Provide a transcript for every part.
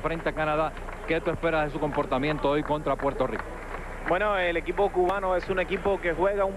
frente a Canadá. ¿Qué tú esperas de su comportamiento hoy contra Puerto Rico? Bueno, el equipo cubano es un equipo que juega un,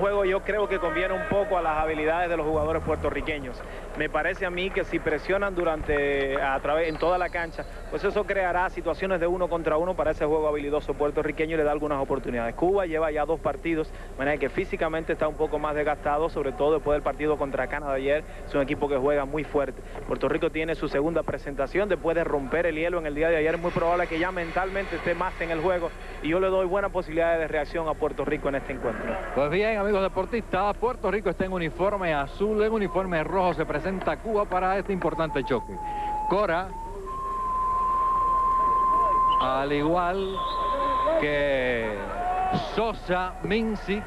juego yo creo que conviene un poco a las habilidades de los jugadores puertorriqueños. Me parece a mí que si presionan durante a través en toda la cancha, pues eso creará situaciones de uno contra uno para ese juego habilidoso puertorriqueño y le da algunas oportunidades. Cuba lleva ya dos partidos, de manera que físicamente está un poco más desgastado, sobre todo después del partido contra Canadá ayer. Es un equipo que juega muy fuerte. Puerto Rico tiene su segunda presentación después de romper el hielo en el día de ayer. Es muy probable que ya mentalmente esté más en el juego y yo le doy buenas posibilidades de reacción a Puerto Rico en este encuentro. Pues bien, amigos deportistas, Puerto Rico está en uniforme azul, en uniforme rojo se presenta Cuba para este importante choque. Cora, al igual que Sosa, Minsi,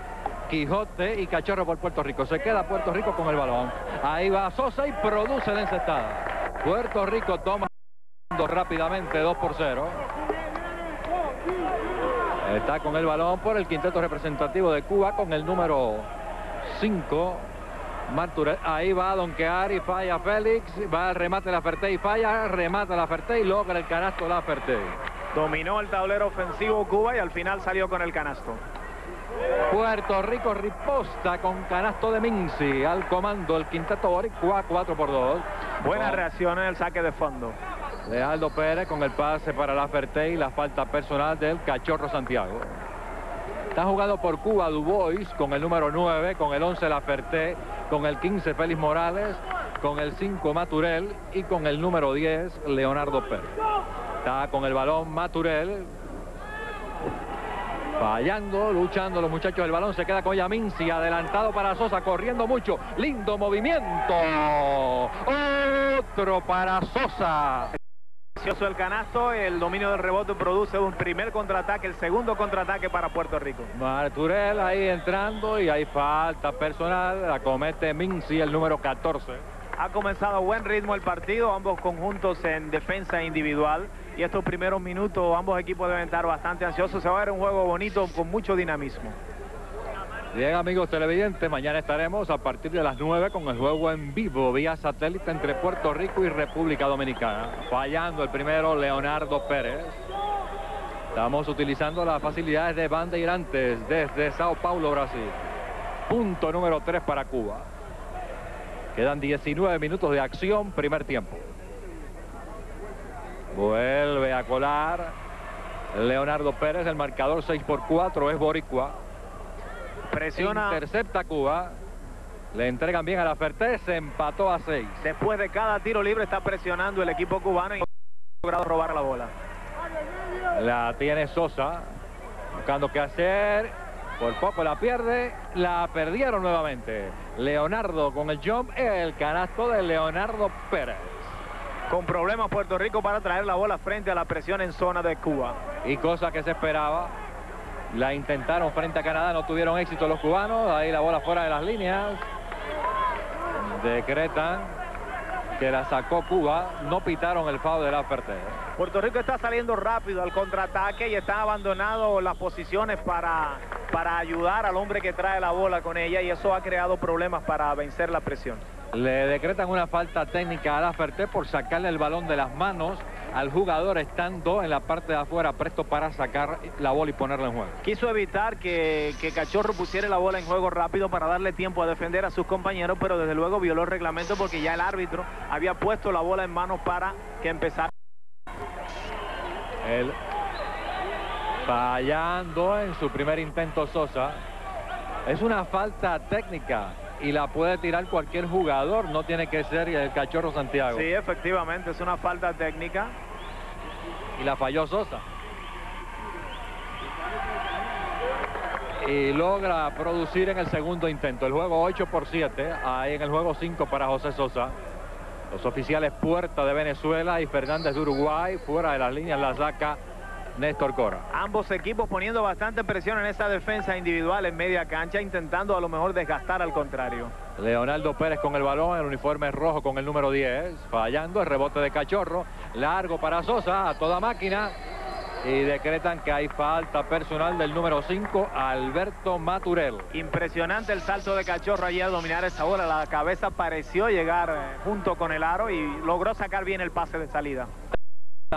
Quijote y Cachorro por Puerto Rico. Se queda Puerto Rico con el balón. Ahí va Sosa y produce la encestada. Puerto Rico toma rápidamente 2 por 0. Está con el balón por el quinteto representativo de Cuba con el número 5. Marturel. Ahí va a donkear y falla Félix. Va al remate la Ferté y falla. Remata la Ferté y logra el canasto la Ferté. Dominó el tablero ofensivo Cuba y al final salió con el canasto. Puerto Rico riposta con canasto de Minci al comando el quinteto Boricua 4 por 2. Buena reacción en el saque de fondo de Aldo Pérez con el pase para la Ferté y la falta personal del Cachorro Santiago. Está jugado por Cuba Dubois con el número 9, con el 11 La Ferté, con el 15 Félix Morales, con el 5 Maturel y con el número 10 Leonardo Pérez. Está con el balón Maturel. Fallando, luchando los muchachos del balón. Se queda con Yaminsi, adelantado para Sosa, corriendo mucho. Lindo movimiento. Otro para Sosa el canasto, el dominio del rebote produce un primer contraataque, el segundo contraataque para Puerto Rico. Marturel ahí entrando y hay falta personal, la comete Minsi, el número 14. Ha comenzado a buen ritmo el partido, ambos conjuntos en defensa individual y estos primeros minutos ambos equipos deben estar bastante ansiosos. Se va a ver un juego bonito con mucho dinamismo. Bien amigos televidentes, mañana estaremos a partir de las 9 con el juego en vivo vía satélite entre Puerto Rico y República Dominicana. Fallando el primero Leonardo Pérez. Estamos utilizando las facilidades de bandeirantes desde Sao Paulo, Brasil. Punto número 3 para Cuba. Quedan 19 minutos de acción, primer tiempo. Vuelve a colar Leonardo Pérez, el marcador 6 por 4 es Boricua. Presiona. Intercepta Cuba. Le entregan bien a la Ferté, se empató a seis. Después de cada tiro libre está presionando el equipo cubano y ha logrado robar la bola. La tiene Sosa, buscando qué hacer. Por poco la pierde, la perdieron nuevamente. Leonardo con el jump, el canasto de Leonardo Pérez. Con problemas Puerto Rico para traer la bola frente a la presión en zona de Cuba. Y cosa que se esperaba, la intentaron frente a Canadá, no tuvieron éxito los cubanos. Ahí la bola fuera de las líneas. Decretan que la sacó Cuba. No pitaron el foul de la Ferté. Puerto Rico está saliendo rápido al contraataque y está abandonando las posiciones para, para ayudar al hombre que trae la bola con ella y eso ha creado problemas para vencer la presión. Le decretan una falta técnica a la Ferté por sacarle el balón de las manos al jugador estando en la parte de afuera presto para sacar la bola y ponerla en juego. Quiso evitar que, que, Cachorro pusiera la bola en juego rápido para darle tiempo a defender a sus compañeros, pero desde luego violó el reglamento porque ya el árbitro había puesto la bola en manos para que empezara. El fallando en su primer intento Sosa. Es una falta técnica y la puede tirar cualquier jugador, no tiene que ser el cachorro Santiago. Sí, efectivamente, es una falta técnica. Y la falló Sosa. Y logra producir en el segundo intento. El juego 8 por 7, ahí en el juego 5 para José Sosa. Los oficiales Puerta de Venezuela y Fernández de Uruguay, fuera de las líneas la saca Néstor Cora. Ambos equipos poniendo bastante presión en esa defensa individual en media cancha, intentando a lo mejor desgastar al contrario. Leonardo Pérez con el balón, el uniforme rojo con el número 10, fallando el rebote de Cachorro, largo para Sosa, a toda máquina, y decretan que hay falta personal del número 5, Alberto Maturel. Impresionante el salto de Cachorro allí a dominar esa bola, la cabeza pareció llegar eh, junto con el aro y logró sacar bien el pase de salida.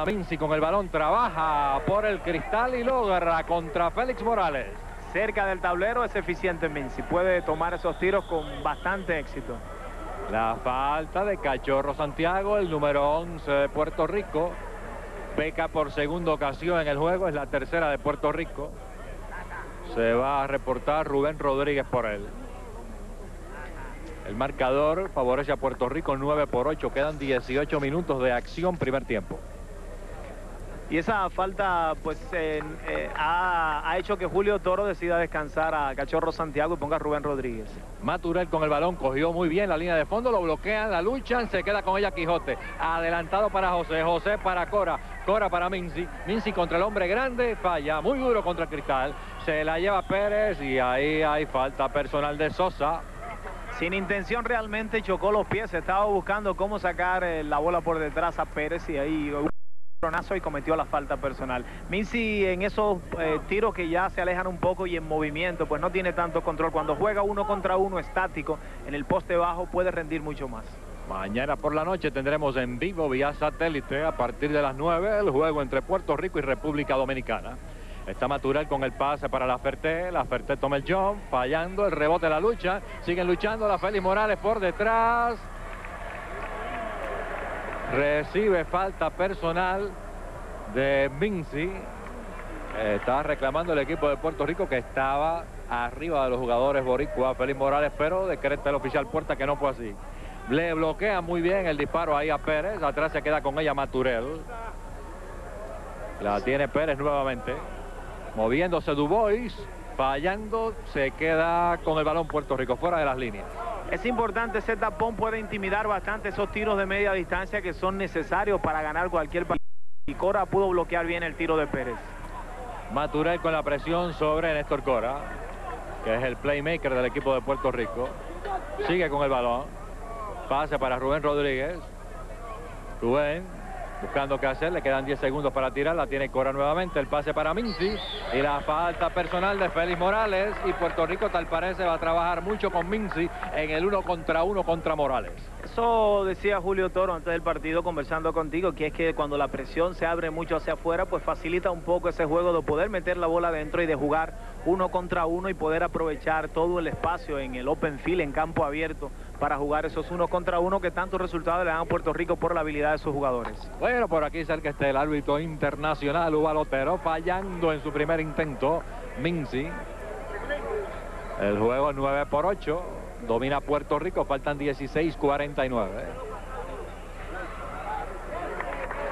Vinci con el balón trabaja por el cristal y logra contra Félix Morales. Cerca del tablero es eficiente Minci. Puede tomar esos tiros con bastante éxito. La falta de Cachorro Santiago, el número 11 de Puerto Rico. Peca por segunda ocasión en el juego, es la tercera de Puerto Rico. Se va a reportar Rubén Rodríguez por él. El marcador favorece a Puerto Rico 9 por 8. Quedan 18 minutos de acción primer tiempo. Y esa falta pues eh, ha, hecho que Julio Toro decida descansar a Cachorro Santiago y ponga a Rubén Rodríguez. Maturel con el balón cogió muy bien la línea de fondo, lo bloquean, la luchan, se queda con ella Quijote. Adelantado para José, José para Cora, Cora para Minzi, Minzi contra el hombre grande, falla, muy duro contra el cristal. Se la lleva Pérez y ahí hay falta personal de Sosa. Sin intención realmente chocó los pies, estaba buscando cómo sacar eh, la bola por detrás a Pérez y ahí y cometió la falta personal. Minsi en esos eh, tiros que ya se alejan un poco y en movimiento, pues no tiene tanto control. Cuando juega uno contra uno estático en el poste bajo puede rendir mucho más. Mañana por la noche tendremos en vivo vía satélite a partir de las 9 el juego entre Puerto Rico y República Dominicana. Está Matural con el pase para la Ferté. La Ferté toma el jump, fallando el rebote de la lucha. Siguen luchando la Félix Morales por detrás. Recibe falta personal de Mincy. estaba reclamando el equipo de Puerto Rico que estaba arriba de los jugadores boricua, Félix Morales, pero decreta el oficial Puerta que no fue así. Le bloquea muy bien el disparo ahí a Pérez. Atrás se queda con ella Maturel. La tiene Pérez nuevamente. Moviéndose Dubois. Fallando. Se queda con el balón Puerto Rico fuera de las líneas. Es importante ese tapón. Puede intimidar bastante esos tiros de media distancia que son necesarios para ganar cualquier partido. Y Cora pudo bloquear bien el tiro de Pérez. Maturel con la presión sobre Néstor Cora, que es el playmaker del equipo de Puerto Rico. Sigue con el balón. Pase para Rubén Rodríguez. Rubén buscando qué hacer, le quedan 10 segundos para tirar, la tiene Cora nuevamente, el pase para Minci y la falta personal de Félix Morales y Puerto Rico tal parece va a trabajar mucho con Minci en el uno contra uno contra Morales. Eso decía Julio Toro antes del partido conversando contigo, que es que cuando la presión se abre mucho hacia afuera, pues facilita un poco ese juego de poder meter la bola adentro y de jugar uno contra uno y poder aprovechar todo el espacio en el open field, en campo abierto, para jugar esos uno contra uno que tantos resultados le dan a Puerto Rico por la habilidad de sus jugadores. Bueno, por aquí cerca está el árbitro internacional, Ubalotero, fallando en su primer intento, Minzi. El juego 9 por 8, domina Puerto Rico, faltan 16-49.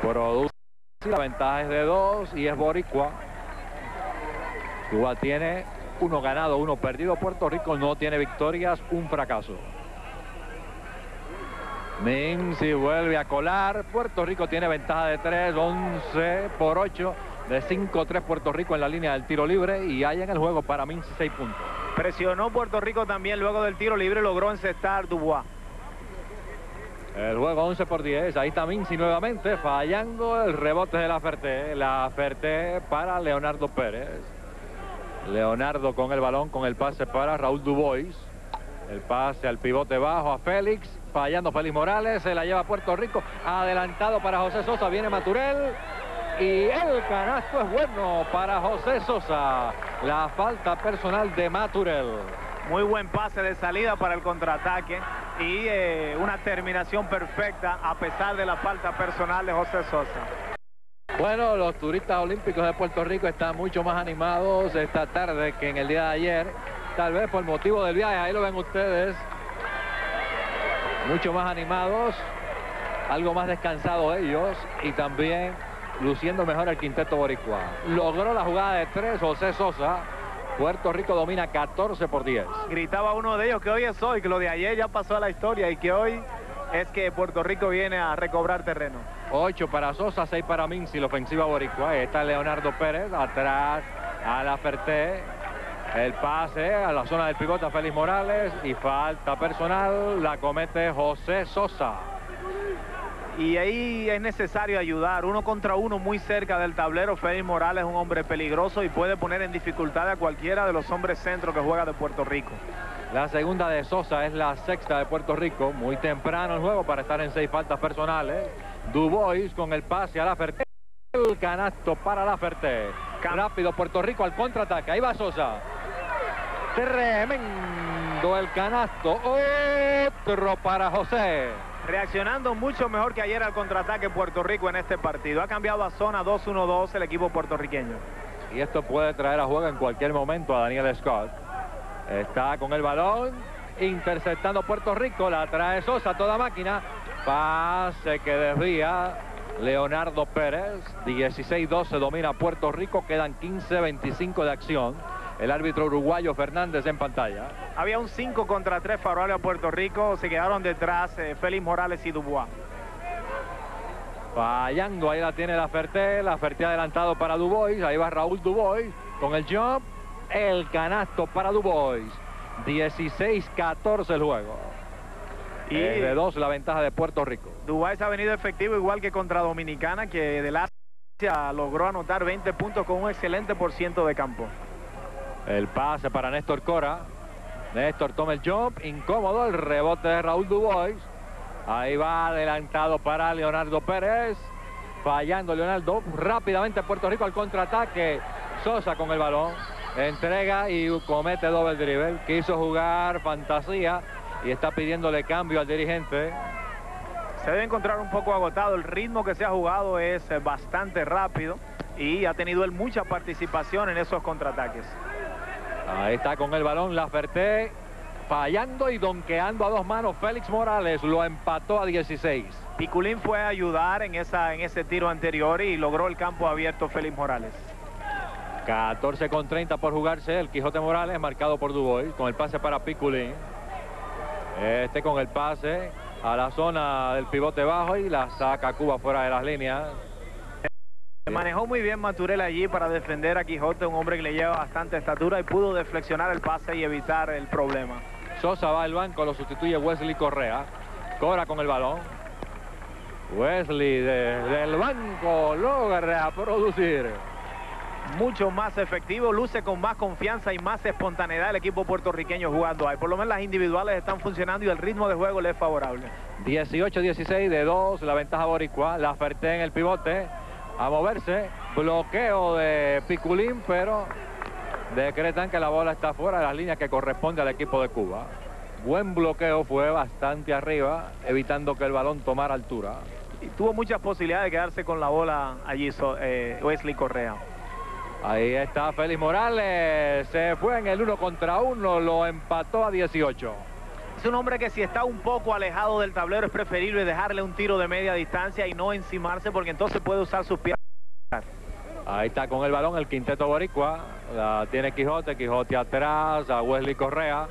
Produce la ventaja es de 2 y es Boricua. Cuba tiene uno ganado, uno perdido. Puerto Rico no tiene victorias, un fracaso. Minsi vuelve a colar. Puerto Rico tiene ventaja de 3, 11 por 8. De 5-3 Puerto Rico en la línea del tiro libre y hay en el juego para Minsi 6 puntos. Presionó Puerto Rico también luego del tiro libre, logró encestar Dubois. El juego 11 por 10, ahí está Minsi nuevamente, fallando el rebote de la Ferté. La Ferté para Leonardo Pérez. Leonardo con el balón, con el pase para Raúl Dubois. El pase al pivote bajo a Félix. Fallando Félix Morales. Se la lleva a Puerto Rico. Adelantado para José Sosa. Viene Maturel. Y el canasto es bueno para José Sosa. La falta personal de Maturel. Muy buen pase de salida para el contraataque y eh, una terminación perfecta a pesar de la falta personal de José Sosa. Bueno, los turistas olímpicos de Puerto Rico están mucho más animados esta tarde que en el día de ayer. Tal vez por motivo del viaje, ahí lo ven ustedes. Mucho más animados, algo más descansados ellos y también luciendo mejor el quinteto boricua. Logró la jugada de tres José Sosa. Puerto Rico domina 14 por 10. Gritaba uno de ellos que hoy es hoy, que lo de ayer ya pasó a la historia y que hoy es que Puerto Rico viene a recobrar terreno. 8 para Sosa, 6 para Minsi, la ofensiva boricua. Ahí está Leonardo Pérez, atrás a la Ferté. El pase a la zona del pivote a Félix Morales y falta personal la comete José Sosa. Y ahí es necesario ayudar, uno contra uno muy cerca del tablero. Félix Morales es un hombre peligroso y puede poner en dificultad a cualquiera de los hombres centro que juega de Puerto Rico. La segunda de Sosa es la sexta de Puerto Rico. Muy temprano el juego para estar en seis faltas personales. Dubois con el pase a la Ferté. el canasto para la Ferté. Rápido Puerto Rico al contraataque. Ahí va Sosa. Tremendo el canasto. Otro para José. Reaccionando mucho mejor que ayer al contraataque Puerto Rico en este partido. Ha cambiado a zona 2-1-2 el equipo puertorriqueño. Y esto puede traer a juego en cualquier momento a Daniel Scott. Está con el balón. Interceptando Puerto Rico. La trae Sosa toda máquina. Pase que desvía Leonardo Pérez. 16-12 domina Puerto Rico. Quedan 15-25 de acción. El árbitro uruguayo Fernández en pantalla. Había un 5 contra 3 favorable a Puerto Rico. Se quedaron detrás eh, Félix Morales y Dubois. Fallando, ahí la tiene la Ferté. La Ferté adelantado para Dubois. Ahí va Raúl Dubois con el jump. El canasto para Dubois. 16-14 el juego. Y de dos la ventaja de Puerto Rico. Dubois ha venido efectivo igual que contra Dominicana, que de la logró anotar 20 puntos con un excelente por ciento de campo. El pase para Néstor Cora. Néstor toma el jump, incómodo, el rebote de Raúl Dubois. Ahí va adelantado para Leonardo Pérez. Fallando Leonardo. Rápidamente Puerto Rico al contraataque. Sosa con el balón. Entrega y comete doble dribble. Quiso jugar fantasía y está pidiéndole cambio al dirigente. Se debe encontrar un poco agotado. El ritmo que se ha jugado es bastante rápido y ha tenido él mucha participación en esos contraataques. Ahí está con el balón la Ferté fallando y donqueando a dos manos. Félix Morales lo empató a 16. Piculín fue a ayudar en, esa, en ese tiro anterior y logró el campo abierto Félix Morales. 14 con 30 por jugarse el Quijote Morales marcado por Dubois con el pase para Piculín. Este con el pase a la zona del pivote bajo y la saca Cuba fuera de las líneas. Manejó muy bien Maturel allí para defender a Quijote, un hombre que le lleva bastante estatura y pudo deflexionar el pase y evitar el problema. Sosa va al banco, lo sustituye Wesley Correa. Cora con el balón. Wesley del banco logra producir. Mucho más efectivo, luce con más confianza y más espontaneidad el equipo puertorriqueño jugando ahí. Por lo menos las individuales están funcionando y el ritmo de juego le es favorable. 18-16 de 2, la ventaja boricua. La Ferté en el pivote a moverse. Bloqueo de Piculín, pero decretan que la bola está fuera de las líneas que corresponde al equipo de Cuba. Buen bloqueo, fue bastante arriba, evitando que el balón tomara altura. Y tuvo muchas posibilidades de quedarse con la bola allí eh, Wesley Correa. Ahí está Félix Morales, se fue en el uno contra uno, lo empató a 18. Es un hombre que si está un poco alejado del tablero es preferible dejarle un tiro de media distancia y no encimarse porque entonces puede usar sus piernas. Ahí está con el balón el quinteto boricua, la tiene Quijote, Quijote atrás, a Wesley Correa.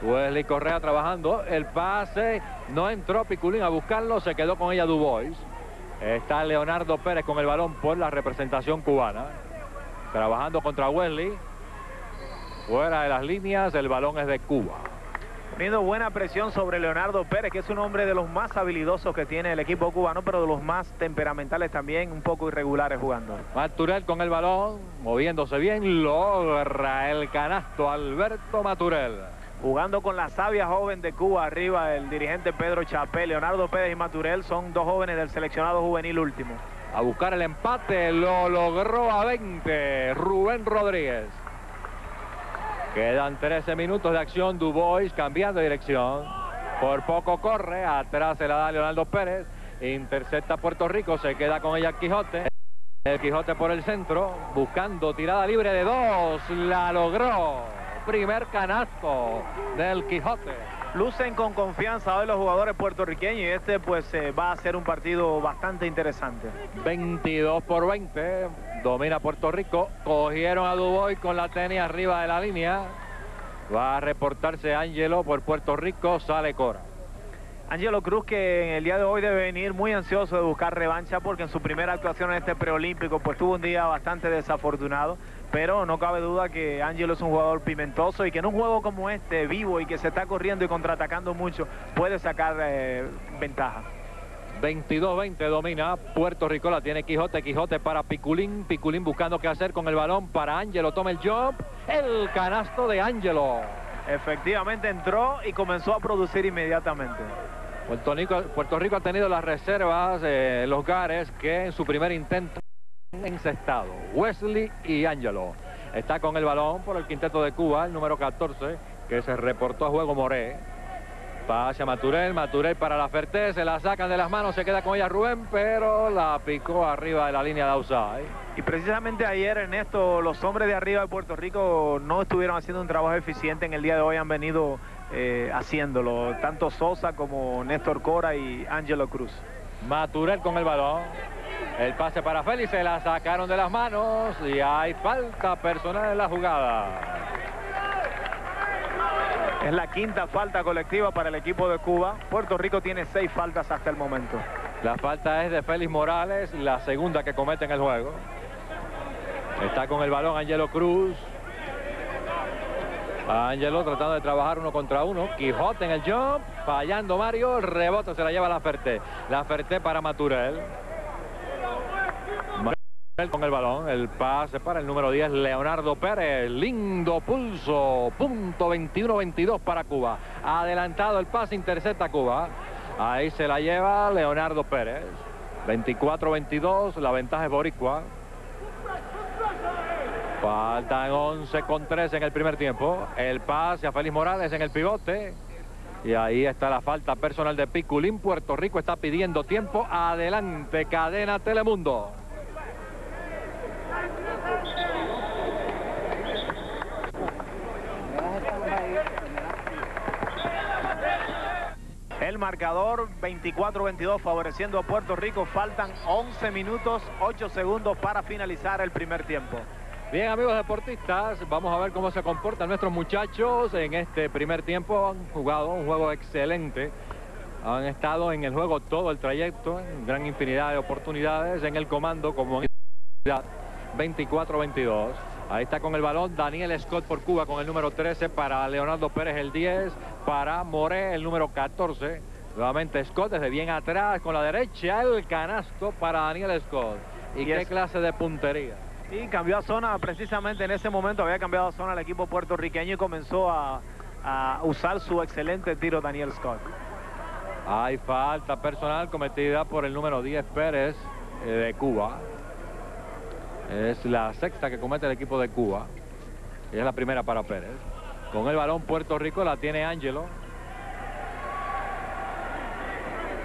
Wesley Correa trabajando, el pase, no entró Piculín a buscarlo, se quedó con ella Dubois. Está Leonardo Pérez con el balón por la representación cubana. Trabajando contra Wesley. Fuera de las líneas, el balón es de Cuba. Poniendo buena presión sobre Leonardo Pérez, que es un hombre de los más habilidosos que tiene el equipo cubano, pero de los más temperamentales también, un poco irregulares jugando. Maturel con el balón, moviéndose bien, logra el canasto Alberto Maturel. Jugando con la sabia joven de Cuba arriba, el dirigente Pedro Chapé, Leonardo Pérez y Maturel son dos jóvenes del seleccionado juvenil último. A buscar el empate, lo logró a 20 Rubén Rodríguez. Quedan 13 minutos de acción, Dubois cambiando de dirección. Por poco corre, atrás se la da Leonardo Pérez. Intercepta Puerto Rico, se queda con ella Quijote. El Quijote por el centro, buscando tirada libre de dos. La logró. Primer canasto del Quijote. Lucen con confianza hoy los jugadores puertorriqueños y este pues eh, va a ser un partido bastante interesante. 22 por 20, domina Puerto Rico, cogieron a Dubois con la tenis arriba de la línea. Va a reportarse Ángelo por Puerto Rico, sale Cora. Ángelo Cruz que en el día de hoy debe venir muy ansioso de buscar revancha porque en su primera actuación en este preolímpico pues tuvo un día bastante desafortunado pero no cabe duda que Ángelo es un jugador pimentoso y que en un juego como este, vivo y que se está corriendo y contraatacando mucho, puede sacar eh, ventaja. 22-20 domina Puerto Rico, la tiene Quijote, Quijote para Piculín, Piculín buscando qué hacer con el balón para Ángelo, toma el jump, el canasto de Ángelo. Efectivamente entró y comenzó a producir inmediatamente. Puerto Rico, Puerto Rico ha tenido las reservas, eh, los Gares, que en su primer intento encestado. Wesley y Angelo. Está con el balón por el quinteto de Cuba, el número 14, que se reportó a juego Moré. Pase a Maturel, Maturel para la Ferté, se la sacan de las manos, se queda con ella Rubén, pero la picó arriba de la línea de outside. Y precisamente ayer, Ernesto, los hombres de arriba de Puerto Rico no estuvieron haciendo un trabajo eficiente. En el día de hoy han venido eh, haciéndolo, tanto Sosa como Néstor Cora y Angelo Cruz. Maturel con el balón. El pase para Félix, se la sacaron de las manos y hay falta personal en la jugada. Es la quinta falta colectiva para el equipo de Cuba. Puerto Rico tiene seis faltas hasta el momento. La falta es de Félix Morales, la segunda que comete en el juego. Está con el balón Angelo Cruz. Angelo tratando de trabajar uno contra uno. Quijote en el jump. Fallando Mario. El rebote se la lleva la Ferté. La Ferté para Maturel. Con el balón. El pase para el número 10, Leonardo Pérez. Lindo pulso. Punto 21-22 para Cuba. Adelantado el pase, intercepta Cuba. Ahí se la lleva Leonardo Pérez. 24-22. La ventaja es Boricua. Faltan 11 con 3 en el primer tiempo. El pase a Félix Morales en el pivote. Y ahí está la falta personal de Piculín. Puerto Rico está pidiendo tiempo. Adelante, cadena Telemundo. El marcador 24-22 favoreciendo a Puerto Rico. Faltan 11 minutos, 8 segundos para finalizar el primer tiempo. Bien, amigos deportistas, vamos a ver cómo se comportan nuestros muchachos en este primer tiempo. Han jugado un juego excelente. Han estado en el juego todo el trayecto, en gran infinidad de oportunidades en el comando como 24-22. Ahí está con el balón Daniel Scott por Cuba con el número 13 para Leonardo Pérez el 10, para Moré el número 14. Nuevamente Scott desde bien atrás con la derecha el canasto para Daniel Scott. ¿Y, qué clase de puntería? Y cambió a zona precisamente en ese momento, había cambiado a zona el equipo puertorriqueño y comenzó a, a usar su excelente tiro Daniel Scott. Hay falta personal cometida por el número 10 Pérez eh, de Cuba. Es la sexta que comete el equipo de Cuba. Y es la primera para Pérez. Con el balón Puerto Rico la tiene Ángelo.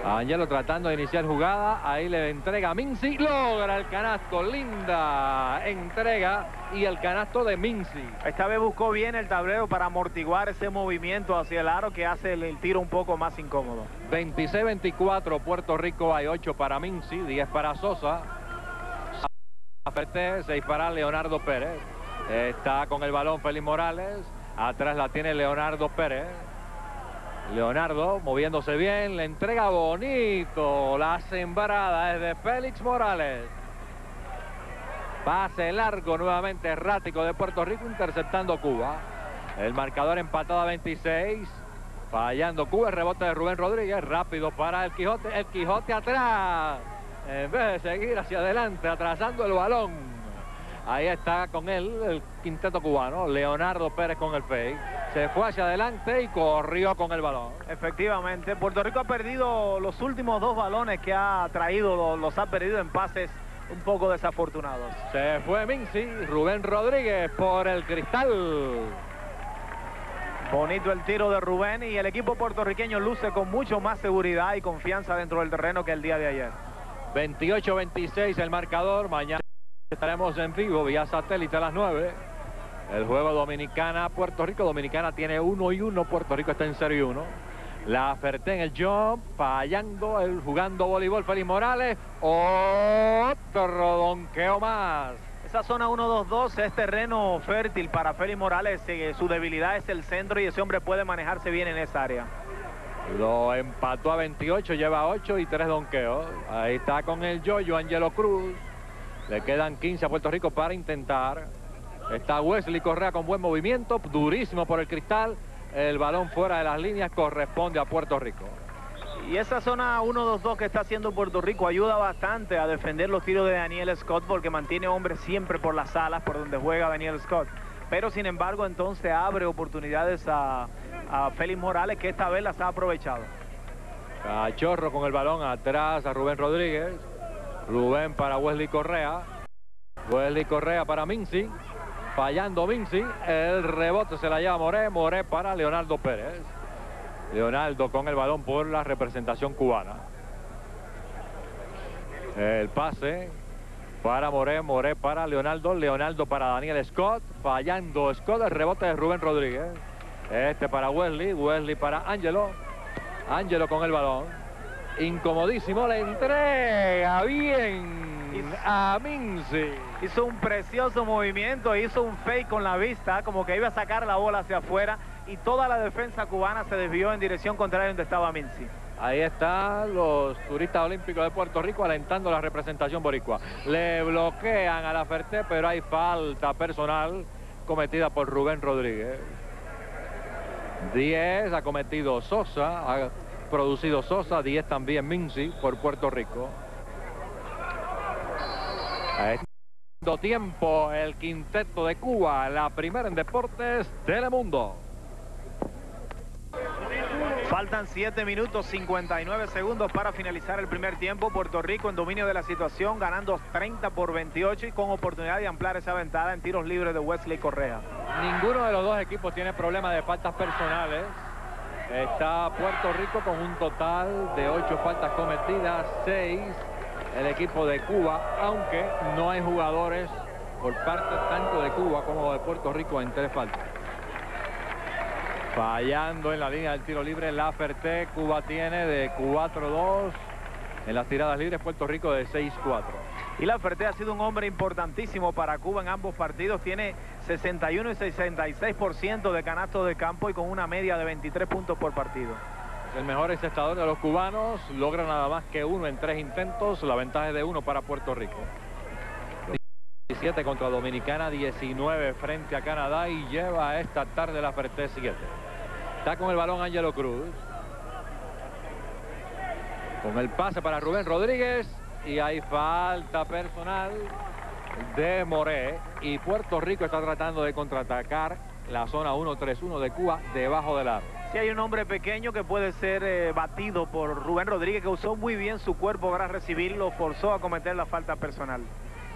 Angelo tratando de iniciar jugada. Ahí le entrega a Mincy. Logra el canasto. Linda entrega. Y el canasto de Mincy. Esta vez buscó bien el tablero para amortiguar ese movimiento hacia el aro que hace el, el tiro un poco más incómodo. 26-24. Puerto Rico hay 8 para Mincy. 10 para Sosa. 6 para Leonardo Pérez. Está con el balón Félix Morales. Atrás la tiene Leonardo Pérez. Leonardo moviéndose bien, le entrega bonito. La sembrada es de Félix Morales. Pase largo nuevamente errático de Puerto Rico interceptando Cuba. El marcador empatado a 26. Fallando Cuba, el rebote de Rubén Rodríguez. Rápido para el Quijote. El Quijote atrás. En vez de seguir hacia adelante, atrasando el balón. Ahí está con él el quinteto cubano, Leonardo Pérez con el fake. Se fue hacia adelante y corrió con el balón. Efectivamente, Puerto Rico ha perdido los últimos dos balones que ha traído, los ha perdido en pases un poco desafortunados. Se fue Mincy, Rubén Rodríguez por el cristal. Bonito el tiro de Rubén y el equipo puertorriqueño luce con mucho más seguridad y confianza dentro del terreno que el día de ayer. 28-26 el marcador, mañana estaremos en vivo vía satélite a las 9. El juego Dominicana-Puerto Rico. Dominicana tiene 1 y 1. Puerto Rico está en 0 y 1. La Ferté en el jump, fallando, el, jugando voleibol Félix Morales. Otro donqueo más. Esa zona 1-2-2 es terreno fértil para Félix Morales. Eh, Su debilidad es el centro y ese hombre puede manejarse bien en esa área. Lo empató a 28, lleva 8 y 3 donqueos. Ahí está con el yoyo Angelo Cruz. Le quedan 15 a Puerto Rico para intentar. Está Wesley Correa con buen movimiento, durísimo por el cristal. El balón fuera de las líneas corresponde a Puerto Rico. Y esa zona 1-2-2 que está haciendo Puerto Rico ayuda bastante a defender los tiros de Daniel Scott porque mantiene hombres siempre por las alas por donde juega Daniel Scott. Pero sin embargo entonces abre oportunidades a, a Félix Morales que esta vez las ha aprovechado. Cachorro con el balón atrás a Rubén Rodríguez. Rubén para Wesley Correa. Wesley Correa para Mincy. Fallando Mincy. El rebote se la lleva Moré. Moré para Leonardo Pérez. Leonardo con el balón por la representación cubana. El pase para Moré, Moré para Leonardo, Leonardo para Daniel Scott, fallando Scott, el rebote de Rubén Rodríguez. Este para Wesley, Wesley para Angelo, Angelo con el balón. Incomodísimo, le entrega bien a Minzi. Hizo un precioso movimiento, hizo un fake con la vista, como que iba a sacar la bola hacia afuera y toda la defensa cubana se desvió en dirección contraria donde estaba Minzi. Ahí están los turistas olímpicos de Puerto Rico alentando la representación boricua. Le bloquean a la Ferté, pero hay falta personal cometida por Rubén Rodríguez. 10 ha cometido Sosa, ha producido Sosa, 10 también Minzi por Puerto Rico. A este tiempo el quinteto de Cuba, la primera en deportes Telemundo. Faltan 7 minutos 59 segundos para finalizar el primer tiempo. Puerto Rico en dominio de la situación, ganando 30 por 28 y con oportunidad de ampliar esa ventaja en tiros libres de Wesley Correa. Ninguno de los dos equipos tiene problemas de faltas personales. Está Puerto Rico con un total de 8 faltas cometidas, 6 el equipo de Cuba, aunque no hay jugadores por parte tanto de Cuba como de Puerto Rico en tres faltas. Fallando en la línea del tiro libre, la Ferté. Cuba tiene de 4-2 en las tiradas libres, Puerto Rico de 6-4. Y la Ferté ha sido un hombre importantísimo para Cuba en ambos partidos. Tiene 61 y 66% de canastos de campo y con una media de 23 puntos por partido. El mejor encestador de los cubanos logra nada más que uno en tres intentos. La ventaja es de uno para Puerto Rico. 17 contra Dominicana, 19 frente a Canadá y lleva esta tarde la Ferté 7. Está con el balón Ángelo Cruz. Con el pase para Rubén Rodríguez. Y hay falta personal de Moré. Y Puerto Rico está tratando de contraatacar la zona 1-3-1 de Cuba debajo del arco. Si hay un hombre pequeño que puede ser eh, batido por Rubén Rodríguez, que usó muy bien su cuerpo para recibirlo, forzó a cometer la falta personal.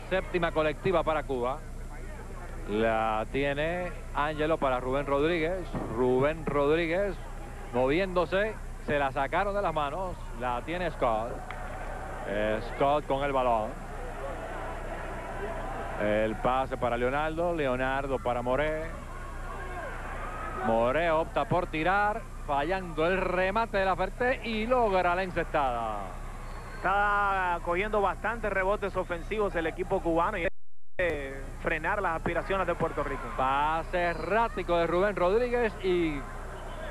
Séptima colectiva para Cuba. La tiene Ángelo para Rubén Rodríguez. Rubén Rodríguez moviéndose. Se la sacaron de las manos. La tiene Scott. Eh, Scott con el balón. El pase para Leonardo. Leonardo para Moré. Moré opta por tirar. Fallando el remate de la Ferté y logra la encestada. Está cogiendo bastantes rebotes ofensivos el equipo cubano frenar las aspiraciones de Puerto Rico. Pase errático de Rubén Rodríguez y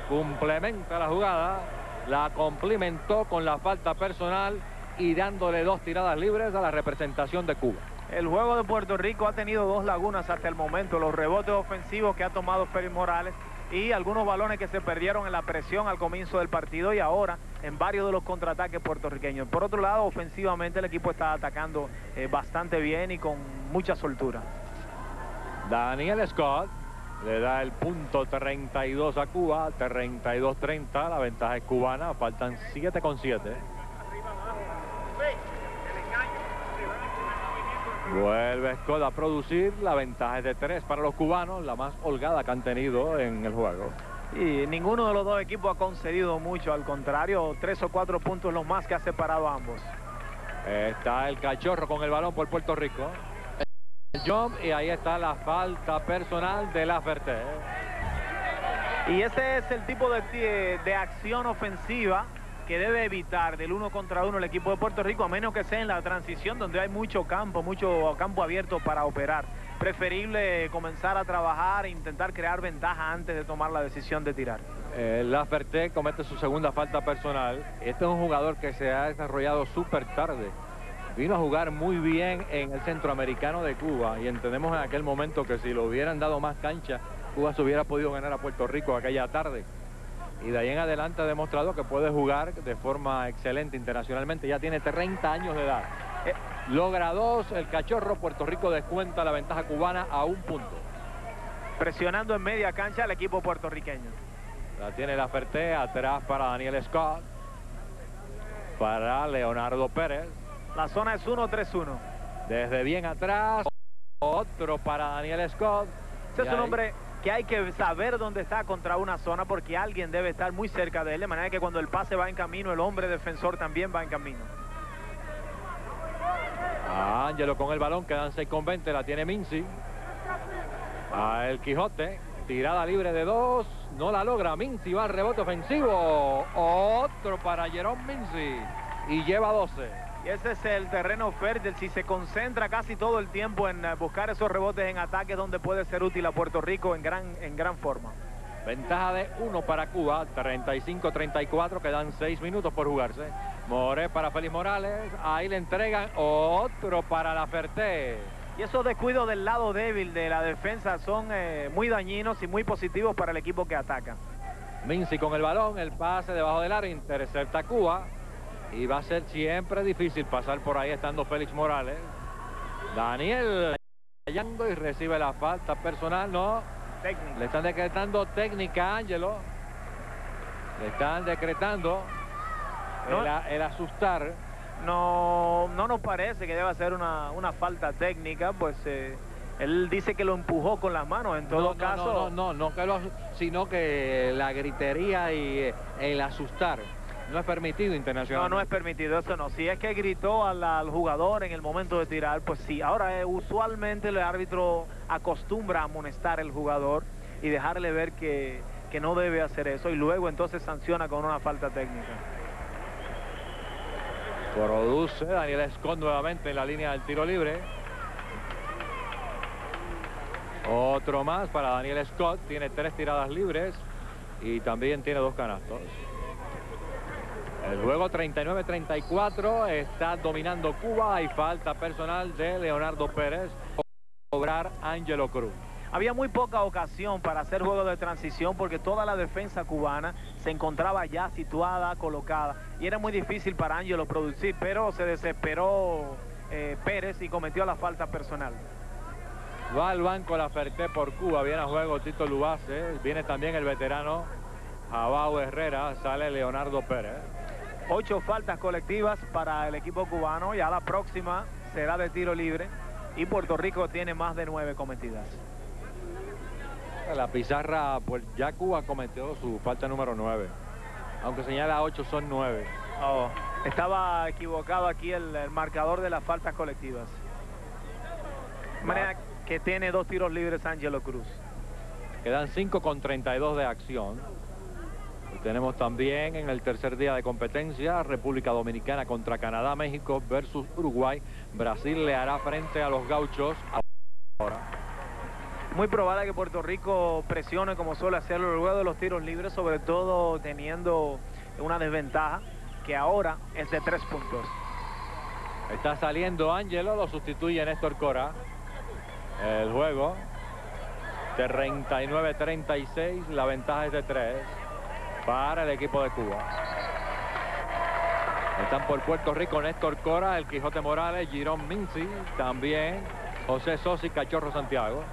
complementa la jugada. La complementó con la falta personal y dándole dos tiradas libres a la representación de Cuba. El juego de Puerto Rico ha tenido dos lagunas hasta el momento. Los rebotes ofensivos que ha tomado Félix Morales y algunos balones que se perdieron en la presión al comienzo del partido y ahora en varios de los contraataques puertorriqueños. Por otro lado, ofensivamente el equipo está atacando eh, bastante bien y con mucha soltura. Daniel Scott le da el punto 32 a Cuba, 32-30, la ventaja es cubana, faltan 7 con 7. Vuelve Scott a producir, la ventaja es de 3 para los cubanos, la más holgada que han tenido en el juego. Y ninguno de los dos equipos ha concedido mucho, al contrario, tres o cuatro puntos los más que ha separado a ambos. Está el cachorro con el balón por Puerto Rico. El jump y ahí está la falta personal de la Ferté. Y ese es el tipo de, de acción ofensiva que debe evitar del uno contra uno el equipo de Puerto Rico, a menos que sea en la transición donde hay mucho campo, mucho campo abierto para operar. Preferible comenzar a trabajar e intentar crear ventaja antes de tomar la decisión de tirar. Eh, la Ferté comete su segunda falta personal. Este es un jugador que se ha desarrollado súper tarde. Vino a jugar muy bien en el centroamericano de Cuba y entendemos en aquel momento que si lo hubieran dado más cancha, Cuba se hubiera podido ganar a Puerto Rico aquella tarde y de ahí en adelante ha demostrado que puede jugar de forma excelente internacionalmente. Ya tiene 30 años de edad. Eh, logra dos, el cachorro, Puerto Rico descuenta la ventaja cubana a un punto. Presionando en media cancha al equipo puertorriqueño. La tiene la Ferté, atrás para Daniel Scott. Para Leonardo Pérez. La zona es 1-3-1. Desde bien atrás. Otro para Daniel Scott. Ese es un hombre que hay que saber dónde está contra una zona porque alguien debe estar muy cerca de él, de manera que cuando el pase va en camino, el hombre defensor también va en camino. Ángelo con el balón, quedan 6 con 20, la tiene Minci. A el Quijote, tirada libre de dos, no la logra. Minci va al rebote ofensivo. Otro para Jerón Minci y lleva 12. Y ese es el terreno fértil, si se concentra casi todo el tiempo en eh, buscar esos rebotes en ataques donde puede ser útil a Puerto Rico en gran, en gran forma. Ventaja de 1 para Cuba, 35-34, quedan 6 minutos por jugarse. Moré para Félix Morales, ahí le entregan otro para la Ferté. Y esos descuidos del lado débil de la defensa son eh, muy dañinos y muy positivos para el equipo que ataca. Minci con el balón, el pase debajo del área, intercepta Cuba. Y va a ser siempre difícil pasar por ahí estando Félix Morales. Daniel fallando y recibe la falta personal, no. Técnica. Le están decretando técnica a Ángelo. Le están decretando No. el, asustar. No, no nos parece que deba ser una, una falta técnica, pues eh, él dice que lo empujó con las manos. En todo no, no, caso, no, no, no, no que lo- sino que la gritería y eh, el asustar no es permitido No, internacionalmente. no es permitido, eso no. Si es que gritó al, al jugador en el momento de tirar, pues sí. Ahora, eh, usualmente el árbitro acostumbra a amonestar al jugador y dejarle ver que, que no debe hacer eso y luego entonces sanciona con una falta técnica. Produce Daniel Scott nuevamente en la línea del tiro libre. Otro más para Daniel Scott. Tiene tres tiradas libres y también tiene dos canastos. El juego 39-34 está dominando Cuba. Hay falta personal de Leonardo Pérez. Cobrar Ángelo Cruz. Había muy poca ocasión para hacer juego de transición porque toda la defensa cubana se encontraba ya situada, colocada y era muy difícil para Ángelo producir, pero se desesperó eh, Pérez y cometió la falta personal. Va al banco la Ferté por Cuba. Viene a juego Tito Lubace. Viene también el veterano Jabao Herrera. Sale Leonardo Pérez. Ocho faltas colectivas para el equipo cubano, ya la próxima será de tiro libre y Puerto Rico tiene más de nueve cometidas. La pizarra, pues ya Cuba cometió su falta número 9. Aunque señala 8, son 9. Oh, estaba equivocado aquí el, el marcador de las faltas colectivas. De manera que tiene dos tiros libres Ángelo Cruz. Quedan 5 con 32 de acción. Y tenemos también en el tercer día de competencia República Dominicana contra Canadá, México versus Uruguay. Brasil le hará frente a los gauchos ahora. Muy probable que Puerto Rico presione como suele hacerlo luego de los tiros libres, sobre todo teniendo una desventaja que ahora es de tres puntos. Está saliendo Ángelo, lo sustituye Néstor Cora. El juego 39-36, la ventaja es de 3 para el equipo de Cuba. Están por Puerto Rico Néstor Cora, el Quijote Morales, Girón Minci, también José Sosi, Cachorro Santiago.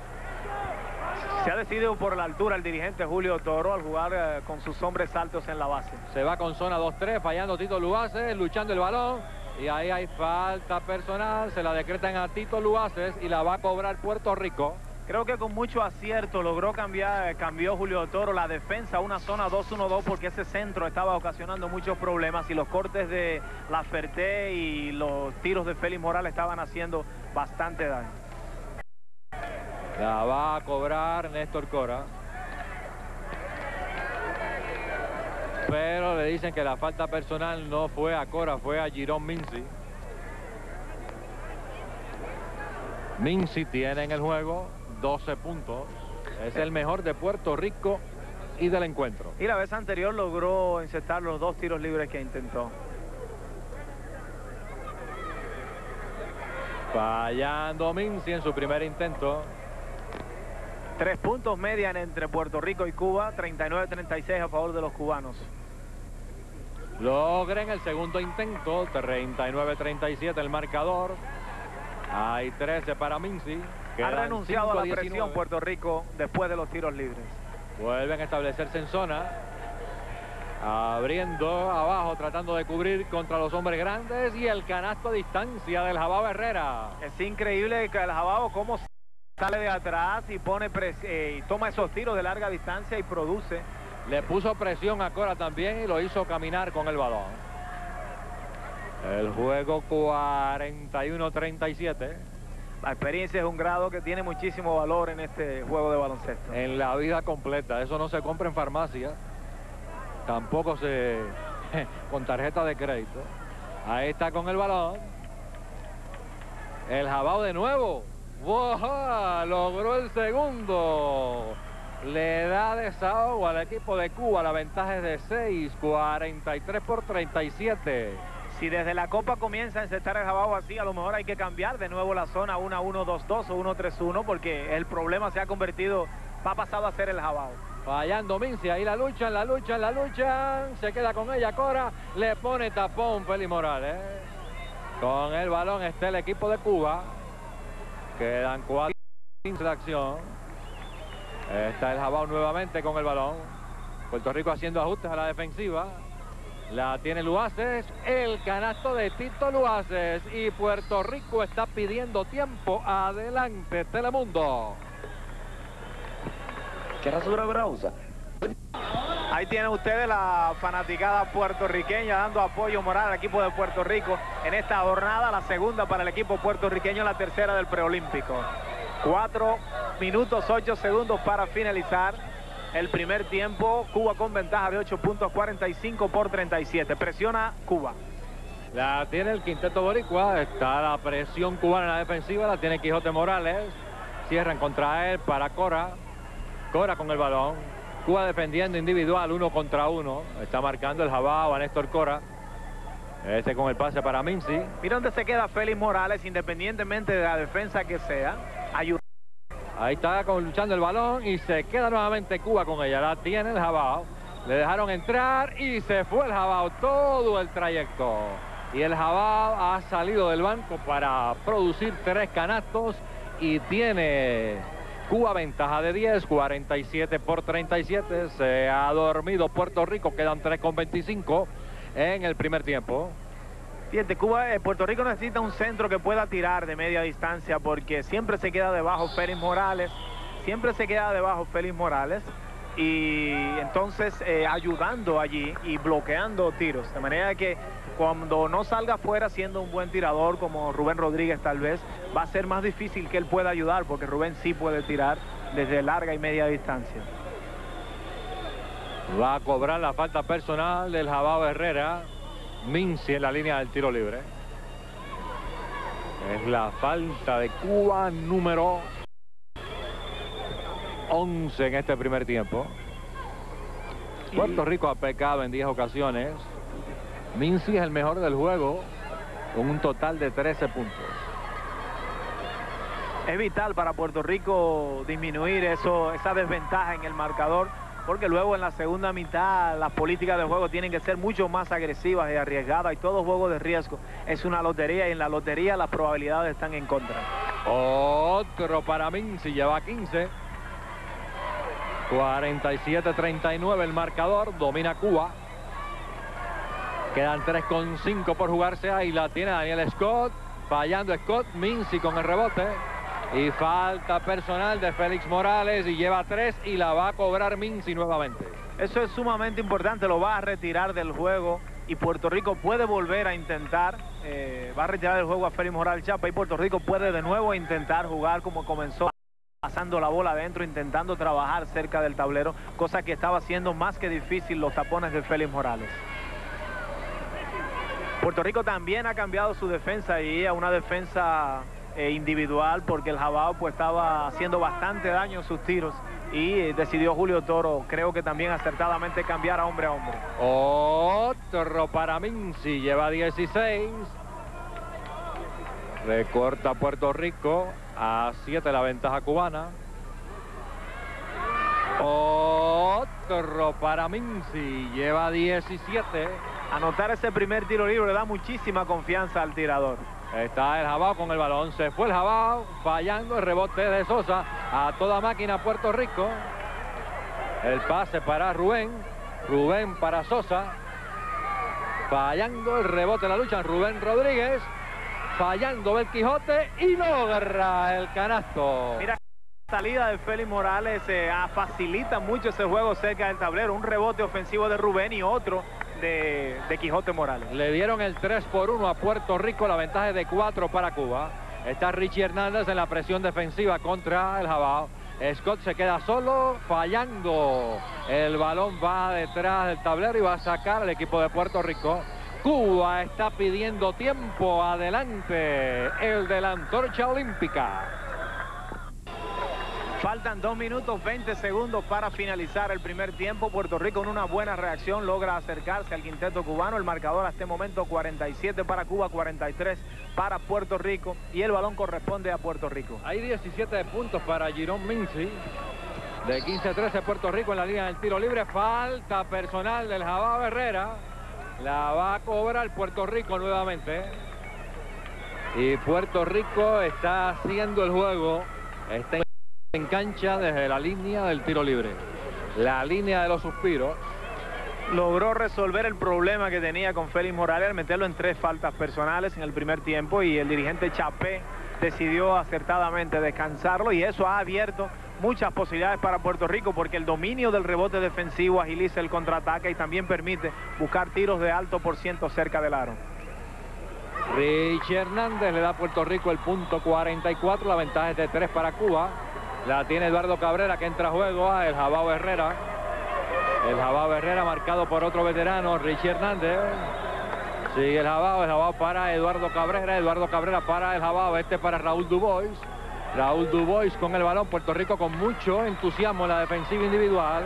Se ha decidido por la altura el dirigente Julio Toro al jugar eh, con sus hombres altos en la base. Se va con zona 2-3, fallando Tito Luaces, luchando el balón. Y ahí hay falta personal, se la decretan a Tito Luaces y la va a cobrar Puerto Rico. Creo que con mucho acierto logró cambiar, cambió Julio Toro la defensa a una zona 2-1-2 porque ese centro estaba ocasionando muchos problemas y los cortes de la Ferté y los tiros de Félix Morales estaban haciendo bastante daño. La va a cobrar Néstor Cora. Pero le dicen que la falta personal no fue a Cora, fue a Girón Minci. Minci tiene en el juego 12 puntos. Es el mejor de Puerto Rico y del encuentro. Y la vez anterior logró insertar los dos tiros libres que intentó. Fallando Minci en su primer intento. Tres puntos median entre Puerto Rico y Cuba, 39-36 a favor de los cubanos. Logra en el segundo intento, 39-37 el marcador. Hay 13 para Minci. Ha Quedan renunciado a la 5-19. presión Puerto Rico después de los tiros libres. Vuelven a establecerse en zona. Abriendo abajo, tratando de cubrir contra los hombres grandes. Y el canasto a distancia del Jabao Herrera. Es increíble que el Jabao cómo sale de atrás y pone eh, y toma esos tiros de larga distancia y produce. Le puso presión a Cora también y lo hizo caminar con el balón. El juego 41-37. La experiencia es un grado que tiene muchísimo valor en este juego de baloncesto. En la vida completa. Eso no se compra en farmacia. Tampoco se... con tarjeta de crédito. Ahí está con el balón. El Jabao de nuevo. ¡Wow! Logró el segundo. Le da desahogo al equipo de Cuba. La ventaja es de 6, 43 por 37. Si desde la Copa comienza a encestar el Jabao así, a lo mejor hay que cambiar de nuevo la zona 1-1-2-2 o 1-3-1 porque el problema se ha convertido, ha pasado a ser el Jabao. Fallando Minci, ahí la lucha, la lucha, la lucha. Se queda con ella Cora, le pone tapón Félix Morales. Con el balón está el equipo de Cuba. Quedan cuatro de acción. Está el Jabao nuevamente con el balón. Puerto Rico haciendo ajustes a la defensiva. La tiene Luaces, el canasto de Tito Luaces y Puerto Rico está pidiendo tiempo. Adelante, Telemundo. ¿Qué brausa? Ahí tienen ustedes la fanaticada puertorriqueña dando apoyo moral al equipo de Puerto Rico en esta jornada, la segunda para el equipo puertorriqueño, la tercera del preolímpico. Cuatro minutos, ocho segundos para finalizar el primer tiempo. Cuba con ventaja de 8 puntos, 45 por 37. Presiona Cuba. La tiene el quinteto boricua. Está la presión cubana en la defensiva. La tiene Quijote Morales. Cierran contra él para Cora. Cora con el balón. Cuba defendiendo individual, uno contra uno. Está marcando el Jabao a Néstor Cora. Este con el pase para Minci. Mira dónde se queda Félix Morales, independientemente de la defensa que sea. Ayuda. Ahí está luchando el balón y se queda nuevamente Cuba con ella. La tiene el Jabao. Le dejaron entrar y se fue el Jabao todo el trayecto. Y el Jabao ha salido del banco para producir tres canastos y tiene Cuba ventaja de 10, 47 por 37. Se ha dormido Puerto Rico, quedan 3 con 25 en el primer tiempo. Fíjate, Cuba, eh, Puerto Rico necesita un centro que pueda tirar de media distancia porque siempre se queda debajo Félix Morales, siempre se queda debajo Félix Morales y entonces eh, ayudando allí y bloqueando tiros. De manera que cuando no salga fuera siendo un buen tirador como Rubén Rodríguez tal vez, va a ser más difícil que él pueda ayudar porque Rubén sí puede tirar desde larga y media distancia. Va a cobrar la falta personal del Jabao Herrera. Minci en la línea del tiro libre. Es la falta de Cuba número 11 en este primer tiempo. Puerto Rico ha pecado en 10 ocasiones. Minci es el mejor del juego con un total de 13 puntos. Es vital para Puerto Rico disminuir eso, esa desventaja en el marcador porque luego en la segunda mitad las políticas de juego tienen que ser mucho más agresivas y arriesgadas y todo juego de riesgo es una lotería y en la lotería las probabilidades están en contra. Otro para Minci, lleva 15. 47-39 el marcador, domina Cuba. Quedan 3,5 por jugarse ahí, la tiene Daniel Scott, fallando Scott, Minci con el rebote. Y falta personal de Félix Morales y lleva tres y la va a cobrar Minci nuevamente. Eso es sumamente importante, lo va a retirar del juego y Puerto Rico puede volver a intentar, eh, va a retirar del juego a Félix Morales Chapa y Puerto Rico puede de nuevo intentar jugar como comenzó pasando la bola adentro, intentando trabajar cerca del tablero, cosa que estaba haciendo más que difícil los tapones de Félix Morales. Puerto Rico también ha cambiado su defensa y a una defensa eh, individual porque el Jabao pues estaba haciendo bastante daño en sus tiros y eh, decidió Julio Toro, creo que también acertadamente cambiar a hombre a hombre. Otro para Minci, lleva 16. Recorta Puerto Rico a 7 la ventaja cubana. Otro para Minci, lleva 17. Anotar ese primer tiro libre le da muchísima confianza al tirador. Está el Jabao con el balón. Se fue el Jabao fallando el rebote de Sosa a toda máquina Puerto Rico. El pase para Rubén. Rubén para Sosa. Fallando el rebote de la lucha. Rubén Rodríguez. Fallando el Quijote y logra el canasto. Mira. salida de Félix Morales eh, facilita mucho ese juego cerca del tablero. Un rebote ofensivo de Rubén y otro de, Quijote Morales. Le dieron el 3 por 1 a Puerto Rico, la ventaja de 4 para Cuba. Está Richie Hernández en la presión defensiva contra el Jabao. Scott se queda solo, fallando. El balón va detrás del tablero y va a sacar al equipo de Puerto Rico. Cuba está pidiendo tiempo adelante. El de la antorcha olímpica. Faltan 2 minutos 20 segundos para finalizar el primer tiempo. Puerto Rico con una buena reacción logra acercarse al quinteto cubano. El marcador hasta este momento 47 para Cuba, 43 para Puerto Rico. Y el balón corresponde a Puerto Rico. Hay 17 puntos para Girón Minci. De 15-13 Puerto Rico en la línea del tiro libre. Falta personal del Jabá Herrera. La va a cobrar Puerto Rico nuevamente. Y Puerto Rico está haciendo el juego. Está en cancha desde la línea del tiro libre. La línea de los suspiros. Logró resolver el problema que tenía con Félix Morales al meterlo en tres faltas personales en el primer tiempo y el dirigente Chapé decidió acertadamente descansarlo y eso ha abierto muchas posibilidades para Puerto Rico porque el dominio del rebote defensivo agiliza el contraataque y también permite buscar tiros de alto por ciento cerca del aro. Rich Hernández le da a Puerto Rico el punto 44, la ventaja es de 3 para Cuba. La tiene Eduardo Cabrera que entra a juego a el Jabao Herrera. El Jabao Herrera marcado por otro veterano, Richie Hernández. Sigue el Jabao, el Jabao para Eduardo Cabrera, Eduardo Cabrera para el Jabao, este para Raúl Dubois. Raúl Dubois con el balón, Puerto Rico con mucho entusiasmo en la defensiva individual.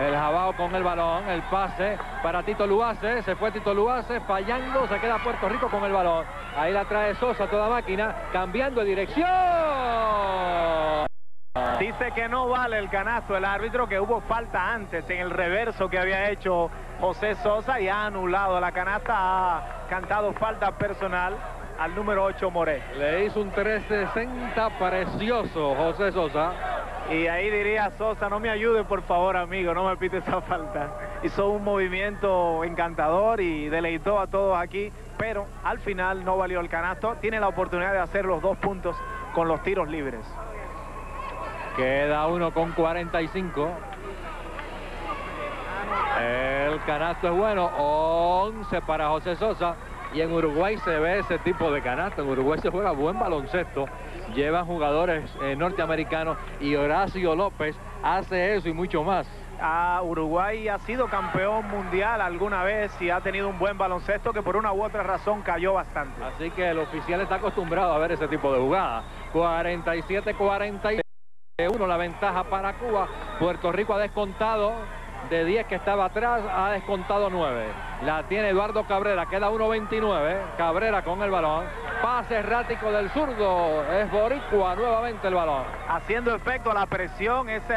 El Jabao con el balón, el pase para Tito Luace, se fue Tito Luace, fallando, se queda Puerto Rico con el balón. Ahí la trae Sosa toda máquina, cambiando de dirección. Dice que no vale el canasto el árbitro, que hubo falta antes en el reverso que había hecho José Sosa y ha anulado la canasta, ha cantado falta personal al número 8 Moré. Le hizo un 360 precioso José Sosa. Y ahí diría Sosa, no me ayude por favor amigo, no me pite esa falta. Hizo un movimiento encantador y deleitó a todos aquí, pero al final no valió el canasto. Tiene la oportunidad de hacer los dos puntos con los tiros libres. Queda uno con 45. El canasto es bueno. 11 para José Sosa. Y en Uruguay se ve ese tipo de canasto. En Uruguay se juega buen baloncesto. Llevan jugadores eh, norteamericanos. Y Horacio López hace eso y mucho más. A Uruguay ha sido campeón mundial alguna vez y ha tenido un buen baloncesto que por una u otra razón cayó bastante. Así que el oficial está acostumbrado a ver ese tipo de jugada. 47-46 uno la ventaja para Cuba. Puerto Rico ha descontado de 10 que estaba atrás, ha descontado 9. La tiene Eduardo Cabrera, queda 1.29. Cabrera con el balón. Pase errático del zurdo. Es Boricua nuevamente el balón. Haciendo efecto a la presión, ese,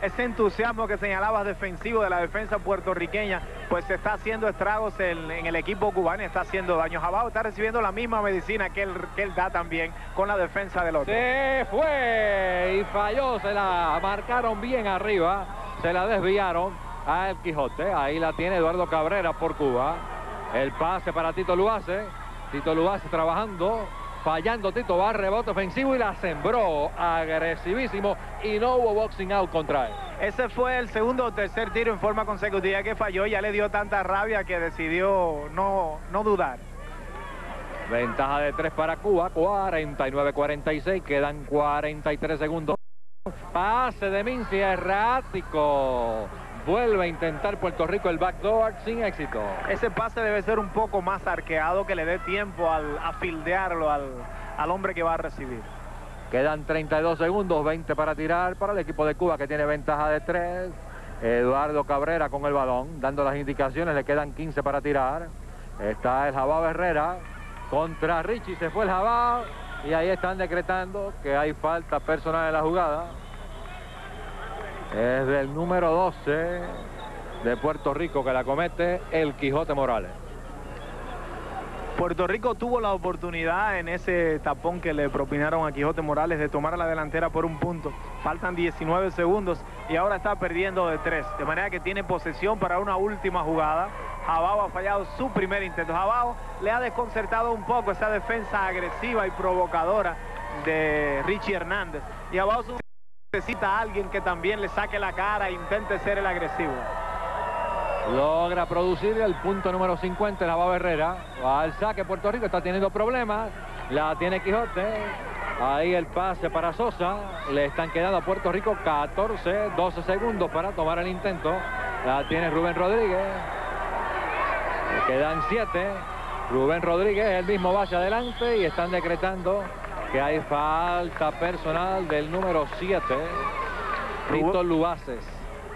ese entusiasmo que señalabas defensivo de la defensa puertorriqueña, pues se está haciendo estragos en, el equipo cubano está haciendo daño. Jabao está recibiendo la misma medicina que él, que él da también con la defensa del otro. Se fue y falló, se la marcaron bien arriba, se la desviaron al Quijote. Ahí la tiene Eduardo Cabrera por Cuba. El pase para Tito Luace. Tito Luace trabajando, fallando Tito va rebote ofensivo y la sembró agresivísimo y no hubo boxing out contra él. Ese fue el segundo o tercer tiro en forma consecutiva que falló, ya le dio tanta rabia que decidió no, no dudar. Ventaja de tres para Cuba, 49-46, quedan 43 segundos. Pase de Minci, errático. Vuelve a intentar Puerto Rico el backdoor sin éxito. Ese pase debe ser un poco más arqueado, que le dé tiempo al, a fildearlo al, al hombre que va a recibir. Quedan 32 segundos, 20 para tirar para el equipo de Cuba que tiene ventaja de 3. Eduardo Cabrera con el balón, dando las indicaciones, le quedan 15 para tirar. Está el Jabao Herrera contra Richie, se fue el Jabao y ahí están decretando que hay falta personal en la jugada es del número 12 de Puerto Rico que la comete el Quijote Morales. Puerto Rico tuvo la oportunidad en ese tapón que le propinaron a Quijote Morales de tomar la delantera por un punto. Faltan 19 segundos y ahora está perdiendo de tres. De manera que tiene posesión para una última jugada. Jabao ha fallado su primer intento. Jabao le ha desconcertado un poco esa defensa agresiva y provocadora de Richie Hernández. Y Jabao necesita a alguien que también le saque la cara e intente ser el agresivo. Logra producir el punto número 50 en la Baba Herrera. Al saque Puerto Rico, está teniendo problemas. La tiene Quijote. Ahí el pase para Sosa. Le están quedando a Puerto Rico 14, 12 segundos para tomar el intento. La tiene Rubén Rodríguez. Quedan 7. Rubén Rodríguez, el mismo va hacia adelante y están decretando que hay falta personal del número 7, Rito Luaces.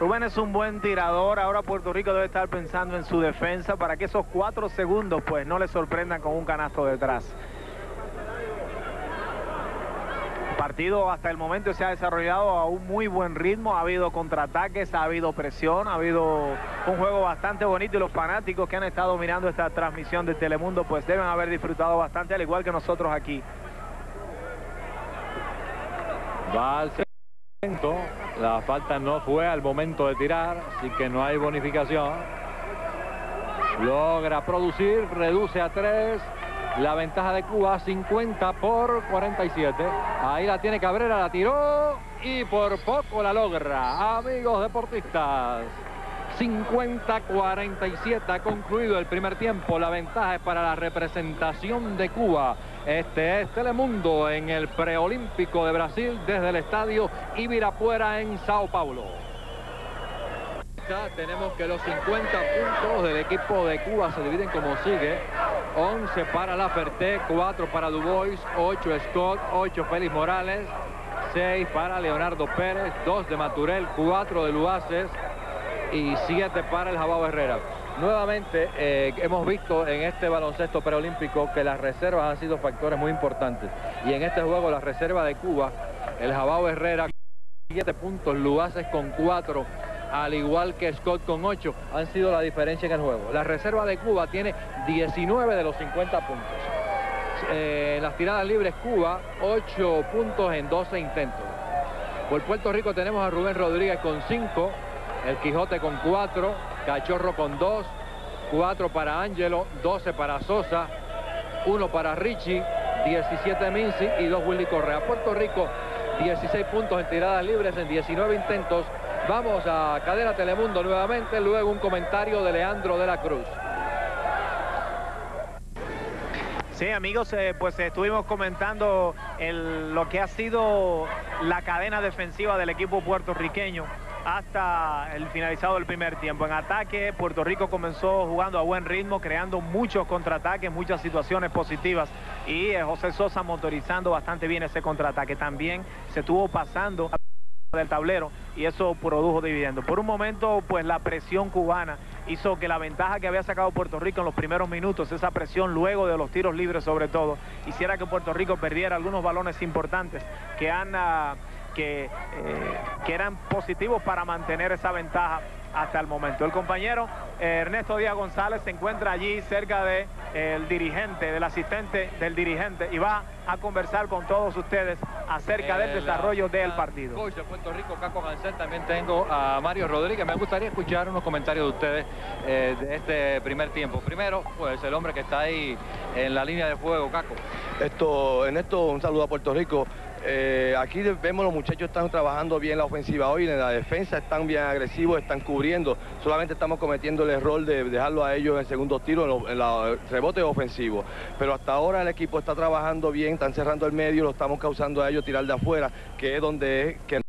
Rubén es un buen tirador, ahora Puerto Rico debe estar pensando en su defensa para que esos cuatro segundos pues no le sorprendan con un canasto detrás. El partido hasta el momento se ha desarrollado a un muy buen ritmo, ha habido contraataques, ha habido presión, ha habido un juego bastante bonito y los fanáticos que han estado mirando esta transmisión de Telemundo pues deben haber disfrutado bastante al igual que nosotros aquí. Va al centro. La falta no fue al momento de tirar, así que no hay bonificación. Logra producir, reduce a 3. La ventaja de Cuba, 50 por 47. Ahí la tiene Cabrera, la tiró y por poco la logra. Amigos deportistas. 50-47 ha concluido el primer tiempo. La ventaja es para la representación de Cuba. Este es Telemundo en el preolímpico de Brasil desde el estadio Ibirapuera en Sao Paulo. Tenemos que los 50 puntos del equipo de Cuba se dividen como sigue. 11 para La Ferté, 4 para Dubois, 8 Scott, 8 Félix Morales, 6 para Leonardo Pérez, 2 de Maturel, 4 de Luaces, y 7 para el Jabao Herrera. Nuevamente eh, hemos visto en este baloncesto preolímpico que las reservas han sido factores muy importantes. Y en este juego la reserva de Cuba, el Jabao Herrera 7 puntos, Luaces con 4, al igual que Scott con 8, han sido la diferencia en el juego. La reserva de Cuba tiene 19 de los 50 puntos. Eh, las tiradas libres Cuba, 8 puntos en 12 intentos. Por Puerto Rico tenemos a Rubén Rodríguez con 5, el Quijote con 4, Cachorro con 2, 4 para Ángelo, 12 para Sosa, 1 para Richie, 17 Minci y 2 Willy Correa. Puerto Rico, 16 puntos en tiradas libres en 19 intentos. Vamos a Cadena Telemundo nuevamente, luego un comentario de Leandro de la Cruz. Sí, amigos, eh, pues estuvimos comentando lo que ha sido la cadena defensiva del equipo puertorriqueño hasta el finalizado del primer tiempo. En ataque, Puerto Rico comenzó jugando a buen ritmo, creando muchos contraataques, muchas situaciones positivas y eh, José Sosa motorizando bastante bien ese contraataque. También se estuvo pasando del tablero y eso produjo dividendo. Por un momento, pues la presión cubana hizo que la ventaja que había sacado Puerto Rico en los primeros minutos, esa presión luego de los tiros libres sobre todo, hiciera que Puerto Rico perdiera algunos balones importantes que han... Ah, que, eh, que eran positivos para mantener esa ventaja hasta el momento. El compañero eh, Ernesto Díaz González se encuentra allí cerca del de, el dirigente, del asistente del dirigente y va a conversar con todos ustedes acerca del desarrollo del partido. Coach de Puerto Rico, Caco Hansel, también tengo a Mario Rodríguez. Me gustaría escuchar unos comentarios de ustedes eh, de este primer tiempo. Primero, pues el hombre que está ahí en la línea de fuego, Caco. Esto, en esto, un saludo a Puerto Rico. Eh, aquí vemos los muchachos están trabajando bien la ofensiva hoy, en la defensa están bien agresivos, están cubriendo. Solamente estamos cometiendo el error de dejarlo a ellos en el segundo tiro, en, los rebotes ofensivos. Pero hasta ahora el equipo está trabajando bien, están cerrando el medio, lo estamos causando a ellos tirar de afuera, que es donde es que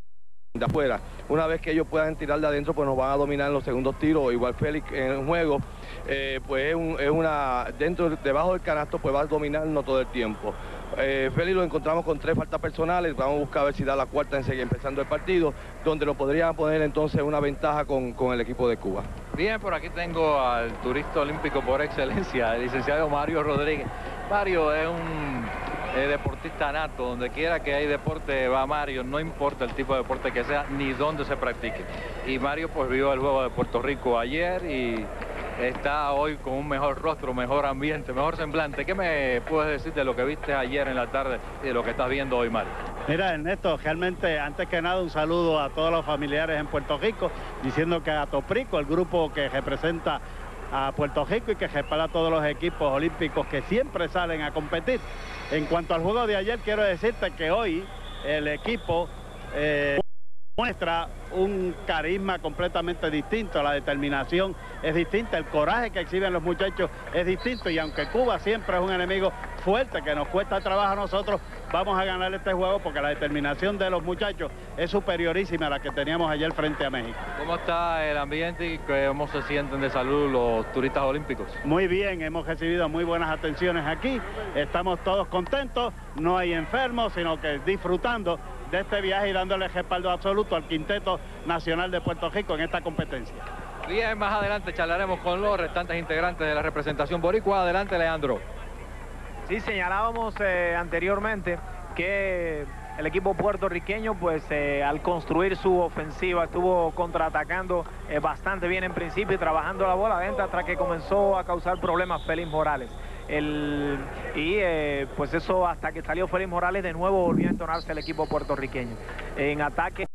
de afuera. Una vez que ellos puedan tirar de adentro, pues nos van a dominar en los segundos tiros, igual Félix en el juego, eh, pues es, una, dentro, debajo del canasto, pues va a dominarnos todo el tiempo. Eh, lo encontramos con tres faltas personales, vamos a buscar a ver si da la cuarta enseguida empezando el partido, donde lo podrían poner entonces una ventaja con, el equipo de Cuba. Bien, por aquí tengo al turista olímpico por excelencia, el licenciado Mario Rodríguez. Mario es un deportista nato, donde quiera que hay deporte va Mario, no importa el tipo de deporte que sea, ni dónde se practique. Y Mario pues vio el juego de Puerto Rico ayer y está hoy con un mejor rostro, mejor ambiente, mejor semblante. ¿Qué me puedes decir de lo que viste ayer en la tarde y de lo que estás viendo hoy, Mario? Mira, Ernesto, realmente, antes que nada, un saludo a todos los familiares en Puerto Rico, diciendo que a Toprico, el grupo que representa a Puerto Rico y que respalda a todos los equipos olímpicos que siempre salen a competir. En cuanto al juego de ayer, quiero decirte que hoy el equipo... Eh, muestra un carisma completamente distinto, la determinación es distinta, el coraje que exhiben los muchachos es distinto y aunque Cuba siempre es un enemigo fuerte que nos cuesta trabajo a nosotros, vamos a ganar este juego porque la determinación de los muchachos es superiorísima a la que teníamos ayer frente a México. ¿Cómo está el ambiente y cómo se sienten de salud los turistas olímpicos? Muy bien, hemos recibido muy buenas atenciones aquí, estamos todos contentos, no hay enfermos, sino que disfrutando de este viaje y dándole respaldo absoluto al quinteto nacional de Puerto Rico en esta competencia. Bien, más adelante charlaremos con los restantes integrantes de la representación boricua. Adelante, Leandro. Sí, señalábamos eh, anteriormente que el equipo puertorriqueño, pues eh, al construir su ofensiva, estuvo contraatacando eh, bastante bien en principio y trabajando la bola adentro hasta que comenzó a causar problemas Félix Morales. El, y eh, pues eso hasta que salió Félix Morales de nuevo volvió a entonarse el equipo puertorriqueño. En ataque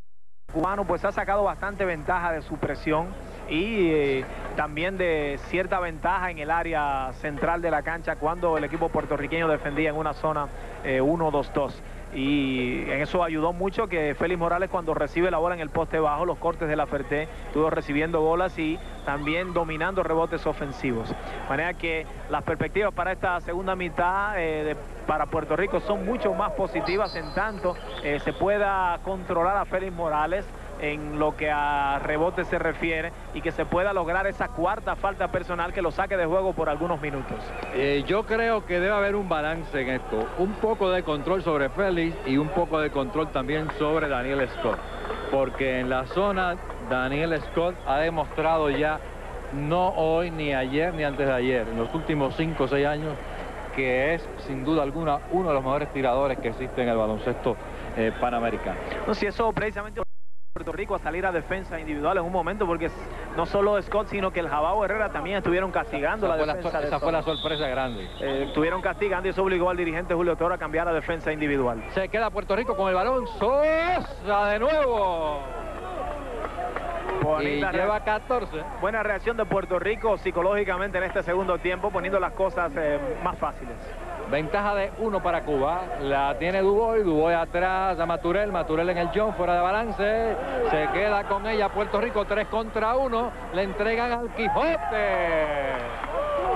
cubano pues ha sacado bastante ventaja de su presión y eh, también de cierta ventaja en el área central de la cancha cuando el equipo puertorriqueño defendía en una zona 1-2-2 y en eso ayudó mucho que Félix Morales cuando recibe la bola en el poste bajo, los cortes de la Ferté, estuvo recibiendo bolas y también dominando rebotes ofensivos. De manera que las perspectivas para esta segunda mitad eh, para Puerto Rico son mucho más positivas en tanto eh, se pueda controlar a Félix Morales en lo que a rebote se refiere y que se pueda lograr esa cuarta falta personal que lo saque de juego por algunos minutos. Eh, yo creo que debe haber un balance en esto, un poco de control sobre Félix y un poco de control también sobre Daniel Scott, porque en la zona Daniel Scott ha demostrado ya, no hoy, ni ayer, ni antes de ayer, en los últimos 5 o 6 años, que es sin duda alguna uno de los mejores tiradores que existe en el baloncesto eh, panamericano. No, si eso precisamente... Puerto Rico a salir a defensa individual en un momento porque no solo Scott sino que el Jabao Herrera también estuvieron castigando esa la defensa la, esa fue la sorpresa grande. Eh, estuvieron castigando y eso obligó al dirigente Julio Toro a cambiar la defensa individual. Se queda Puerto Rico con el balón. Sosa de nuevo. Y lleva 14 buena reacción de Puerto Rico psicológicamente en este segundo tiempo poniendo las cosas eh, más fáciles Ventaja de uno para Cuba. La tiene Duboy. Duboy atrás a Maturel. Maturel en el John fuera de balance. Se queda con ella Puerto Rico 3 contra 1. Le entregan al Quijote.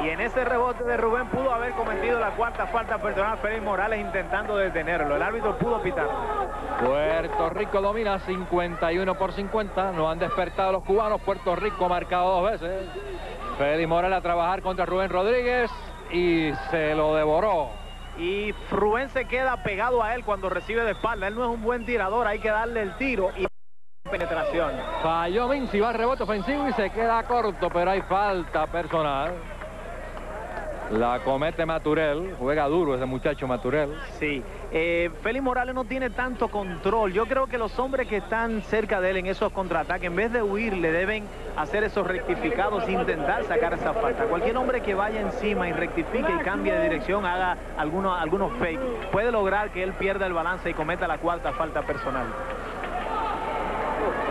Y en ese rebote de Rubén pudo haber cometido la cuarta falta personal Félix Morales intentando detenerlo. El árbitro pudo pitar. Puerto Rico domina 51 por 50. No han despertado los cubanos. Puerto Rico marcado dos veces. Félix Morales a trabajar contra Rubén Rodríguez y se lo devoró. Y Rubén se queda pegado a él cuando recibe de espalda. Él no es un buen tirador, hay que darle el tiro y penetración. Falló Minci, va al rebote ofensivo y se queda corto, pero hay falta personal. La comete Maturel, juega duro ese muchacho Maturel. Sí, eh, Félix Morales no tiene tanto control. Yo creo que los hombres que están cerca de él en esos contraataques, en vez de huir, le deben hacer esos rectificados e intentar sacar esa falta. Cualquier hombre que vaya encima y rectifique y cambie de dirección, haga algunos, algunos fake, puede lograr que él pierda el balance y cometa la cuarta falta personal.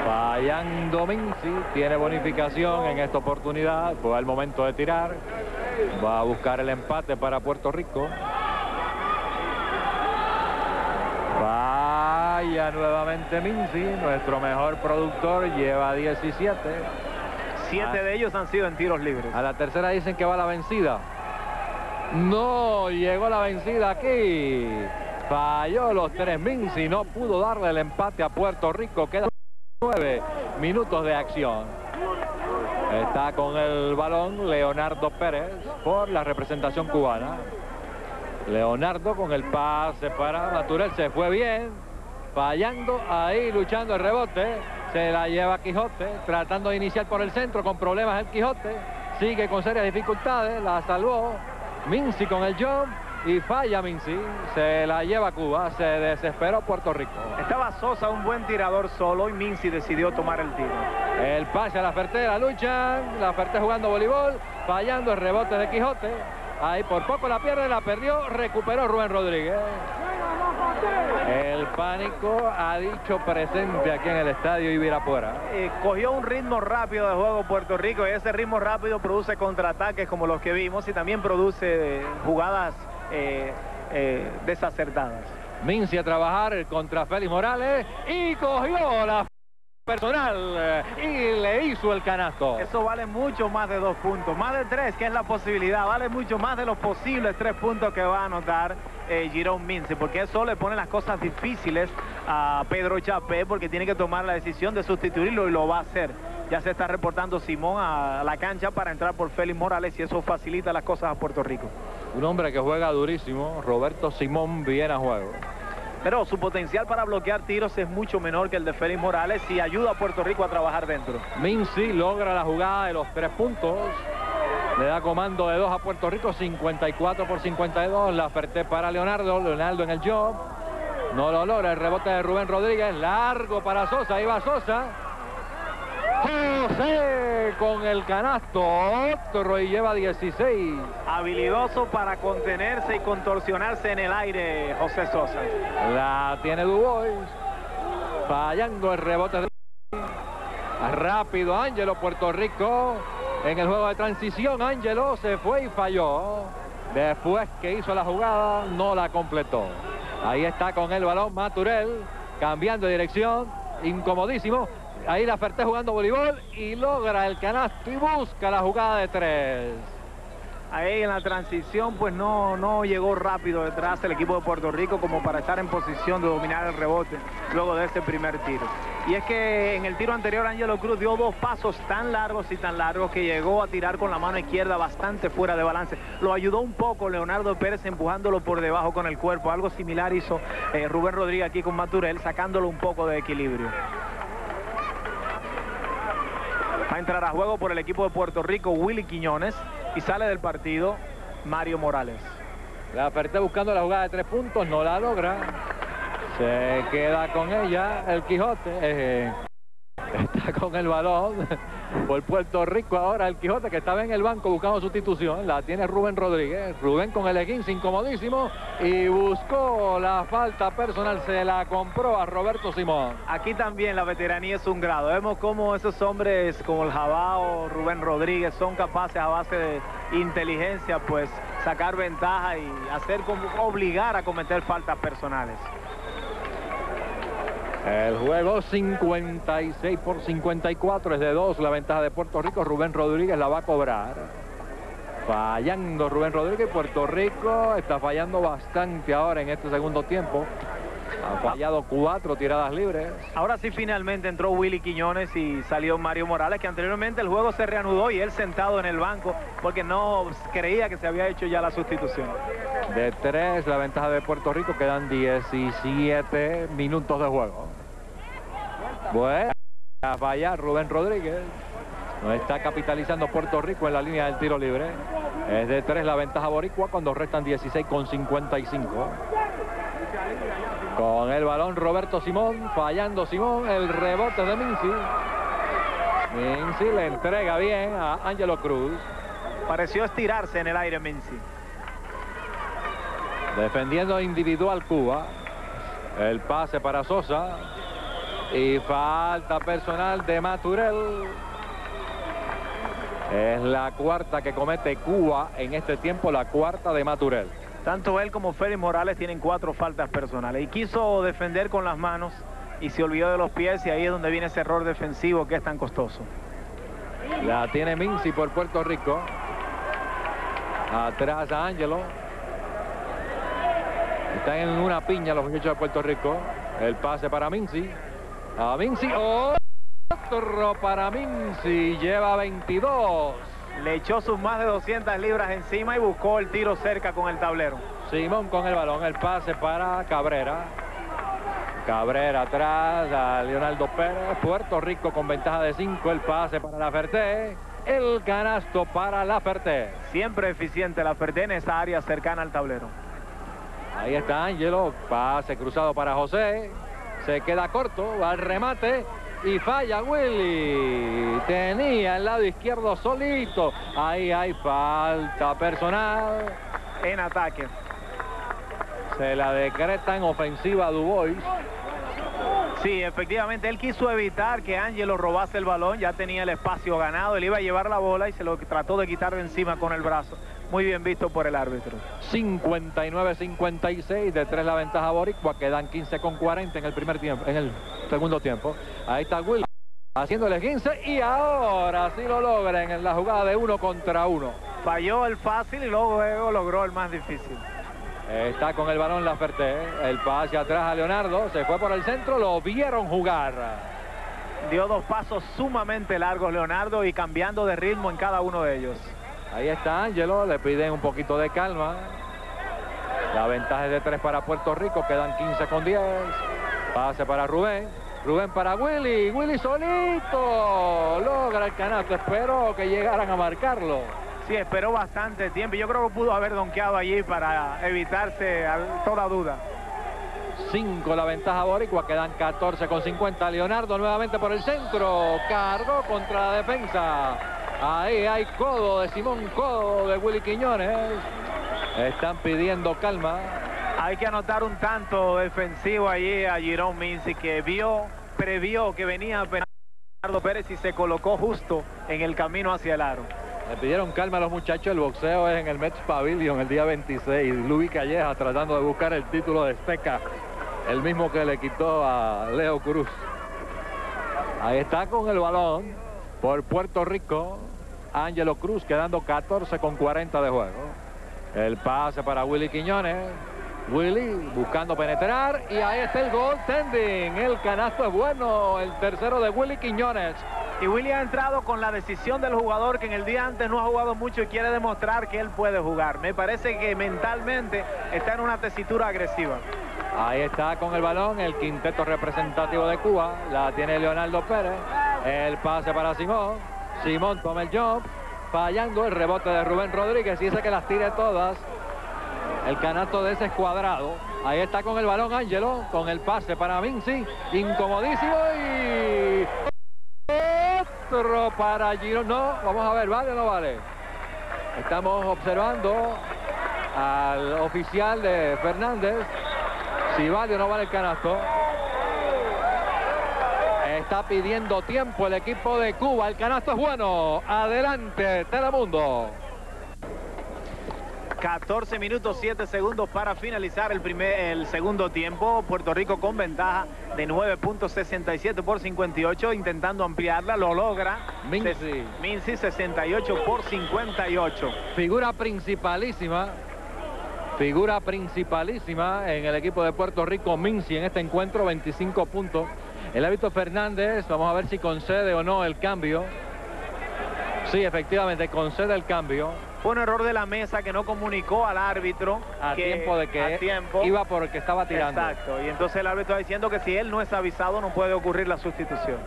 Fallando Minci, tiene bonificación en esta oportunidad, fue el momento de tirar. Va a buscar el empate para Puerto Rico. Vaya nuevamente Minci, nuestro mejor productor, lleva 17. Siete de ellos han sido en tiros libres. A la tercera dicen que va la vencida. No, llegó la vencida aquí. Falló los tres Minci, no pudo darle el empate a Puerto Rico. Queda nueve minutos de acción. Está con el balón Leonardo Pérez por la representación cubana. Leonardo con el pase para Maturel. Se fue bien. Fallando ahí, luchando el rebote. Se la lleva Quijote. Tratando de iniciar por el centro con problemas el Quijote. Sigue con serias dificultades. La salvó. Minci con el jump. Y falla Minci, se la lleva Cuba, se desesperó Puerto Rico. Estaba Sosa un buen tirador solo y Minci decidió tomar el tiro. El pase a la Ferté, la lucha, la Ferté jugando voleibol, fallando el rebote de Quijote. Ahí por poco la pierde, la perdió, recuperó Rubén Rodríguez. El pánico ha dicho presente aquí en el estadio Ibirapuera. Eh, cogió un ritmo rápido de juego Puerto Rico y ese ritmo rápido produce contraataques como los que vimos y también produce jugadas eh, eh, desacertadas. Minci a trabajar contra Félix Morales y cogió la personal eh, y le hizo el canasto. Eso vale mucho más de dos puntos, más de tres, que es la posibilidad, vale mucho más de los posibles tres puntos que va a anotar eh, Girón Mince, porque eso le pone las cosas difíciles a Pedro Chapé, porque tiene que tomar la decisión de sustituirlo y lo va a hacer. Ya se está reportando Simón a la cancha para entrar por Félix Morales y eso facilita las cosas a Puerto Rico. Un hombre que juega durísimo, Roberto Simón, viene a juego pero su potencial para bloquear tiros es mucho menor que el de Félix Morales y ayuda a Puerto Rico a trabajar dentro. Mincy logra la jugada de los tres puntos. Le da comando de dos a Puerto Rico, 54 por 52. La oferté para Leonardo, Leonardo en el job. No lo logra, el rebote de Rubén Rodríguez, largo para Sosa, ahí va Sosa. José con el canasto, otro y lleva 16. Habilidoso para contenerse y contorsionarse en el aire José Sosa. La tiene Dubois, fallando el rebote de... Rápido Ángelo, Puerto Rico. En el juego de transición, Ángelo se fue y falló. Después que hizo la jugada, no la completó. Ahí está con el balón Maturel, cambiando de dirección, incomodísimo. Ahí la Ferté jugando voleibol y logra el canasto y busca la jugada de tres. Ahí en la transición pues no, no llegó rápido detrás el equipo de Puerto Rico como para estar en posición de dominar el rebote luego de ese primer tiro. Y es que en el tiro anterior Angelo Cruz dio dos pasos tan largos y tan largos que llegó a tirar con la mano izquierda bastante fuera de balance. Lo ayudó un poco Leonardo Pérez empujándolo por debajo con el cuerpo. Algo similar hizo eh, Rubén Rodríguez aquí con Maturel sacándolo un poco de equilibrio. Va a entrar a juego por el equipo de Puerto Rico Willy Quiñones y sale del partido Mario Morales. La Ferté buscando la jugada de tres puntos, no la logra. Se queda con ella el Quijote. Eh, está con el balón por Puerto Rico ahora el Quijote que estaba en el banco buscando sustitución. La tiene Rubén Rodríguez. Rubén con el esguince incomodísimo y buscó la falta personal. Se la compró a Roberto Simón. Aquí también la veteranía es un grado. Vemos cómo esos hombres como el Jabao, Rubén Rodríguez son capaces a base de inteligencia pues sacar ventaja y hacer como obligar a cometer faltas personales. El juego 56 por 54 es de 2 la ventaja de Puerto Rico. Rubén Rodríguez la va a cobrar. Fallando Rubén Rodríguez. Puerto Rico está fallando bastante ahora en este segundo tiempo. Ha fallado cuatro tiradas libres. Ahora sí finalmente entró Willy Quiñones y salió Mario Morales, que anteriormente el juego se reanudó y él sentado en el banco porque no creía que se había hecho ya la sustitución. De tres la ventaja de Puerto Rico, quedan 17 minutos de juego. Bueno, a fallar Rubén Rodríguez. No está capitalizando Puerto Rico en la línea del tiro libre. Es de tres la ventaja boricua cuando restan 16 con 55. Con el balón Roberto Simón, fallando Simón, el rebote de Minci. Minci le entrega bien a Ángelo Cruz. Pareció estirarse en el aire Minci. Defendiendo individual Cuba. El pase para Sosa. Y falta personal de Maturel. Es la cuarta que comete Cuba en este tiempo, la cuarta de Maturel. Tanto él como Félix Morales tienen cuatro faltas personales. Y quiso defender con las manos y se olvidó de los pies y ahí es donde viene ese error defensivo que es tan costoso. La tiene Minci por Puerto Rico. Atrás a Ángelo. Están en una piña los muchachos de Puerto Rico. El pase para Minci. A Minci. Otro para Minci. Lleva 22. Le echó sus más de 200 libras encima y buscó el tiro cerca con el tablero. Simón con el balón, el pase para Cabrera. Cabrera atrás a Leonardo Pérez. Puerto Rico con ventaja de 5. El pase para la Ferté. El canasto para la Ferté. Siempre eficiente la Ferté en esa área cercana al tablero. Ahí está Ángelo. Pase cruzado para José. Se queda corto. Va al remate y falla Willy. Tenía el lado izquierdo solito. Ahí hay falta personal. En ataque. Se la decreta en ofensiva Dubois. Sí, efectivamente, él quiso evitar que Ángelo robase el balón, ya tenía el espacio ganado, él iba a llevar la bola y se lo trató de quitar de encima con el brazo. Muy bien visto por el árbitro. 59-56, de tres la ventaja boricua, quedan 15 con 40 en el primer tiempo, en el segundo tiempo. Ahí está Will. haciéndole 15 y ahora sí lo logran en la jugada de uno contra uno. Falló el fácil y luego logró el más difícil. Está con el balón la Ferté. El pase atrás a Leonardo. Se fue por el centro. Lo vieron jugar. Dio dos pasos sumamente largos Leonardo y cambiando de ritmo en cada uno de ellos. Ahí está Ángelo. Le piden un poquito de calma. La ventaja es de tres para Puerto Rico. Quedan 15 con 10. Pase para Rubén. Rubén para Willy. Willy solito. Logra el canasto. Espero que llegaran a marcarlo. Sí, esperó bastante tiempo. Yo creo que pudo haber donkeado allí para evitarse toda duda. 5 la ventaja boricua, quedan 14 con 50. Leonardo nuevamente por el centro, cargó contra la defensa. Ahí hay codo de Simón Codo de Willy Quiñones. Están pidiendo calma. Hay que anotar un tanto defensivo allí a Girón Minsi que vio, previó que venía Bernardo Pérez y se colocó justo en el camino hacia el aro. Le pidieron calma a los muchachos. El boxeo es en el Mets Pavilion el día 26. Luis Calleja tratando de buscar el título de Esteca. El mismo que le quitó a Leo Cruz. Ahí está con el balón por Puerto Rico. Ángelo Cruz quedando 14 con 40 de juego. El pase para Willy Quiñones. Willy buscando penetrar y ahí está el gol tending. El canasto es bueno. El tercero de Willy Quiñones. Y Willy ha entrado con la decisión del jugador que en el día antes no ha jugado mucho y quiere demostrar que él puede jugar. Me parece que mentalmente está en una tesitura agresiva. Ahí está con el balón el quinteto representativo de Cuba. La tiene Leonardo Pérez. El pase para Simón. Simón toma el jump. Fallando el rebote de Rubén Rodríguez. Y dice que las tire todas. El canasto de ese escuadrado. Ahí está con el balón Ángelo. Con el pase para Vinci. Incomodísimo y para Girón. No, vamos a ver, ¿vale o no vale? Estamos observando al oficial de Fernández. Si vale o no vale el canasto. Está pidiendo tiempo el equipo de Cuba. El canasto es bueno. Adelante, Telemundo. 14 minutos 7 segundos para finalizar el primer el segundo tiempo. Puerto Rico con ventaja de 9.67 por 58, intentando ampliarla, lo logra. Mincy. Mincy 68 por 58. Figura principalísima. Figura principalísima en el equipo de Puerto Rico, Mincy en este encuentro, 25 puntos. El hábito Fernández, vamos a ver si concede o no el cambio. Sí, efectivamente, concede el cambio. Fue un error de la mesa que no comunicó al árbitro. A tiempo de que tiempo, iba por el que estaba tirando. Exacto. Y entonces el árbitro está diciendo que si él no es avisado no puede ocurrir la sustitución.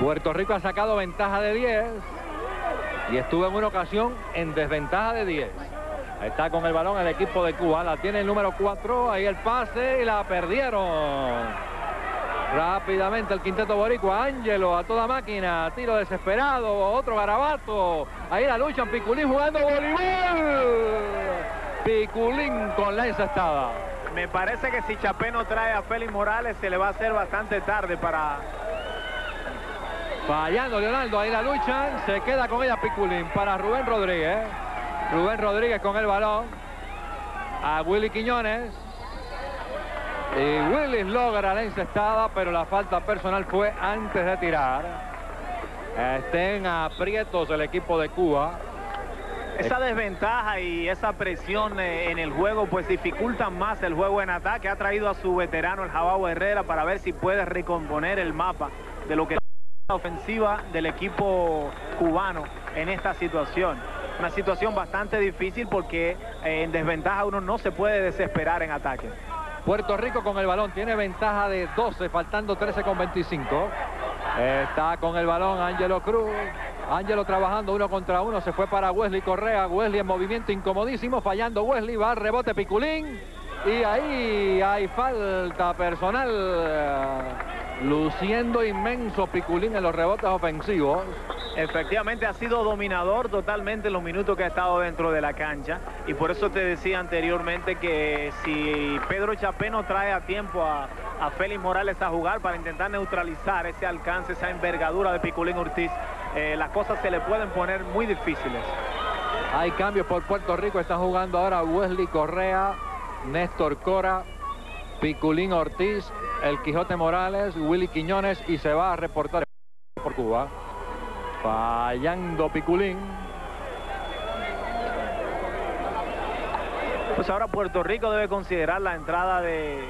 Puerto Rico ha sacado ventaja de 10. Y estuvo en una ocasión en desventaja de 10. Está con el balón el equipo de Cuba. La tiene el número 4. Ahí el pase y la perdieron. Rápidamente el quinteto boricua, Ángelo a toda máquina, tiro desesperado, otro garabato. Ahí la lucha, Piculín jugando voleibol. Piculín con la encestada. Me parece que si Chapeno trae a Félix Morales se le va a hacer bastante tarde para... Fallando Leonardo, ahí la lucha, se queda con ella Piculín para Rubén Rodríguez. Rubén Rodríguez con el balón. A Willy Quiñones. Y Willis logra la encestada, pero la falta personal fue antes de tirar. Estén aprietos el equipo de Cuba. Esa desventaja y esa presión eh, en el juego pues dificultan más el juego en ataque. Ha traído a su veterano el Jabao Herrera para ver si puede recomponer el mapa de lo que es la ofensiva del equipo cubano en esta situación. Una situación bastante difícil porque eh, en desventaja uno no se puede desesperar en ataque. Puerto Rico con el balón tiene ventaja de 12, faltando 13 con 25. Está con el balón Ángelo Cruz. Ángelo trabajando uno contra uno. Se fue para Wesley Correa. Wesley en movimiento incomodísimo. Fallando Wesley. Va al rebote Piculín. Y ahí hay falta personal. Luciendo inmenso Piculín en los rebotes ofensivos. Efectivamente ha sido dominador totalmente los minutos que ha estado dentro de la cancha y por eso te decía anteriormente que si Pedro Chapeno trae a tiempo a, Félix Morales a jugar para intentar neutralizar ese alcance, esa envergadura de Piculín Ortiz, eh, las cosas se le pueden poner muy difíciles. Hay cambios por Puerto Rico, está jugando ahora Wesley Correa, Néstor Cora, Piculín Ortiz, el Quijote Morales, Willy Quiñones y se va a reportar. por Cuba. Fallando Piculín. Pues ahora Puerto Rico debe considerar la entrada de,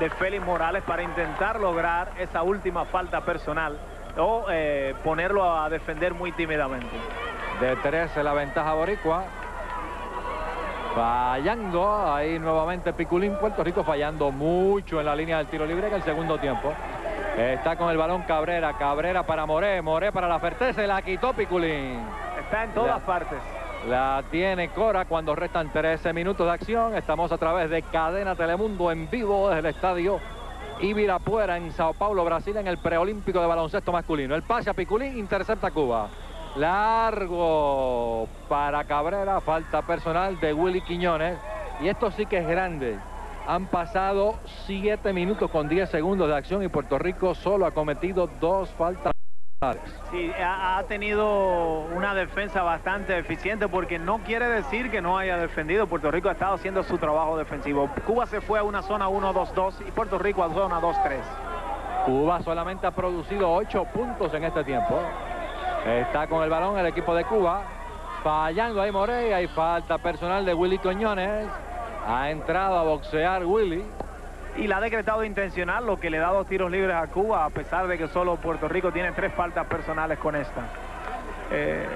de Félix Morales para intentar lograr esa última falta personal o eh, ponerlo a defender muy tímidamente. De 13 la ventaja boricua. Fallando, ahí nuevamente Piculín, Puerto Rico fallando mucho en la línea del tiro libre en el segundo tiempo. Está con el balón Cabrera, Cabrera para Moré, Moré para la Ferté, se la quitó Piculín. Está en todas partes. La tiene Cora cuando restan 13 minutos de acción. Estamos a través de Cadena Telemundo en vivo desde el estadio Ibirapuera en Sao Paulo, Brasil, en el preolímpico de baloncesto masculino. El pase a Piculín, intercepta Cuba. Largo para Cabrera, falta personal de Willy Quiñones. Y esto sí que es grande. Han pasado 7 minutos con 10 segundos de acción y Puerto Rico solo ha cometido dos faltas. Sí, ha, tenido una defensa bastante eficiente porque no quiere decir que no haya defendido. Puerto Rico ha estado haciendo su trabajo defensivo. Cuba se fue a una zona 1-2-2 y Puerto Rico a zona 2-3. Cuba solamente ha producido 8 puntos en este tiempo. Está con el balón el equipo de Cuba. Fallando ahí Morey. Hay falta personal de Willy Coñones. Ha entrado a boxear Willy y la ha decretado intencional, lo que le da dos tiros libres a Cuba, a pesar de que solo Puerto Rico tiene tres faltas personales con esta. Eh,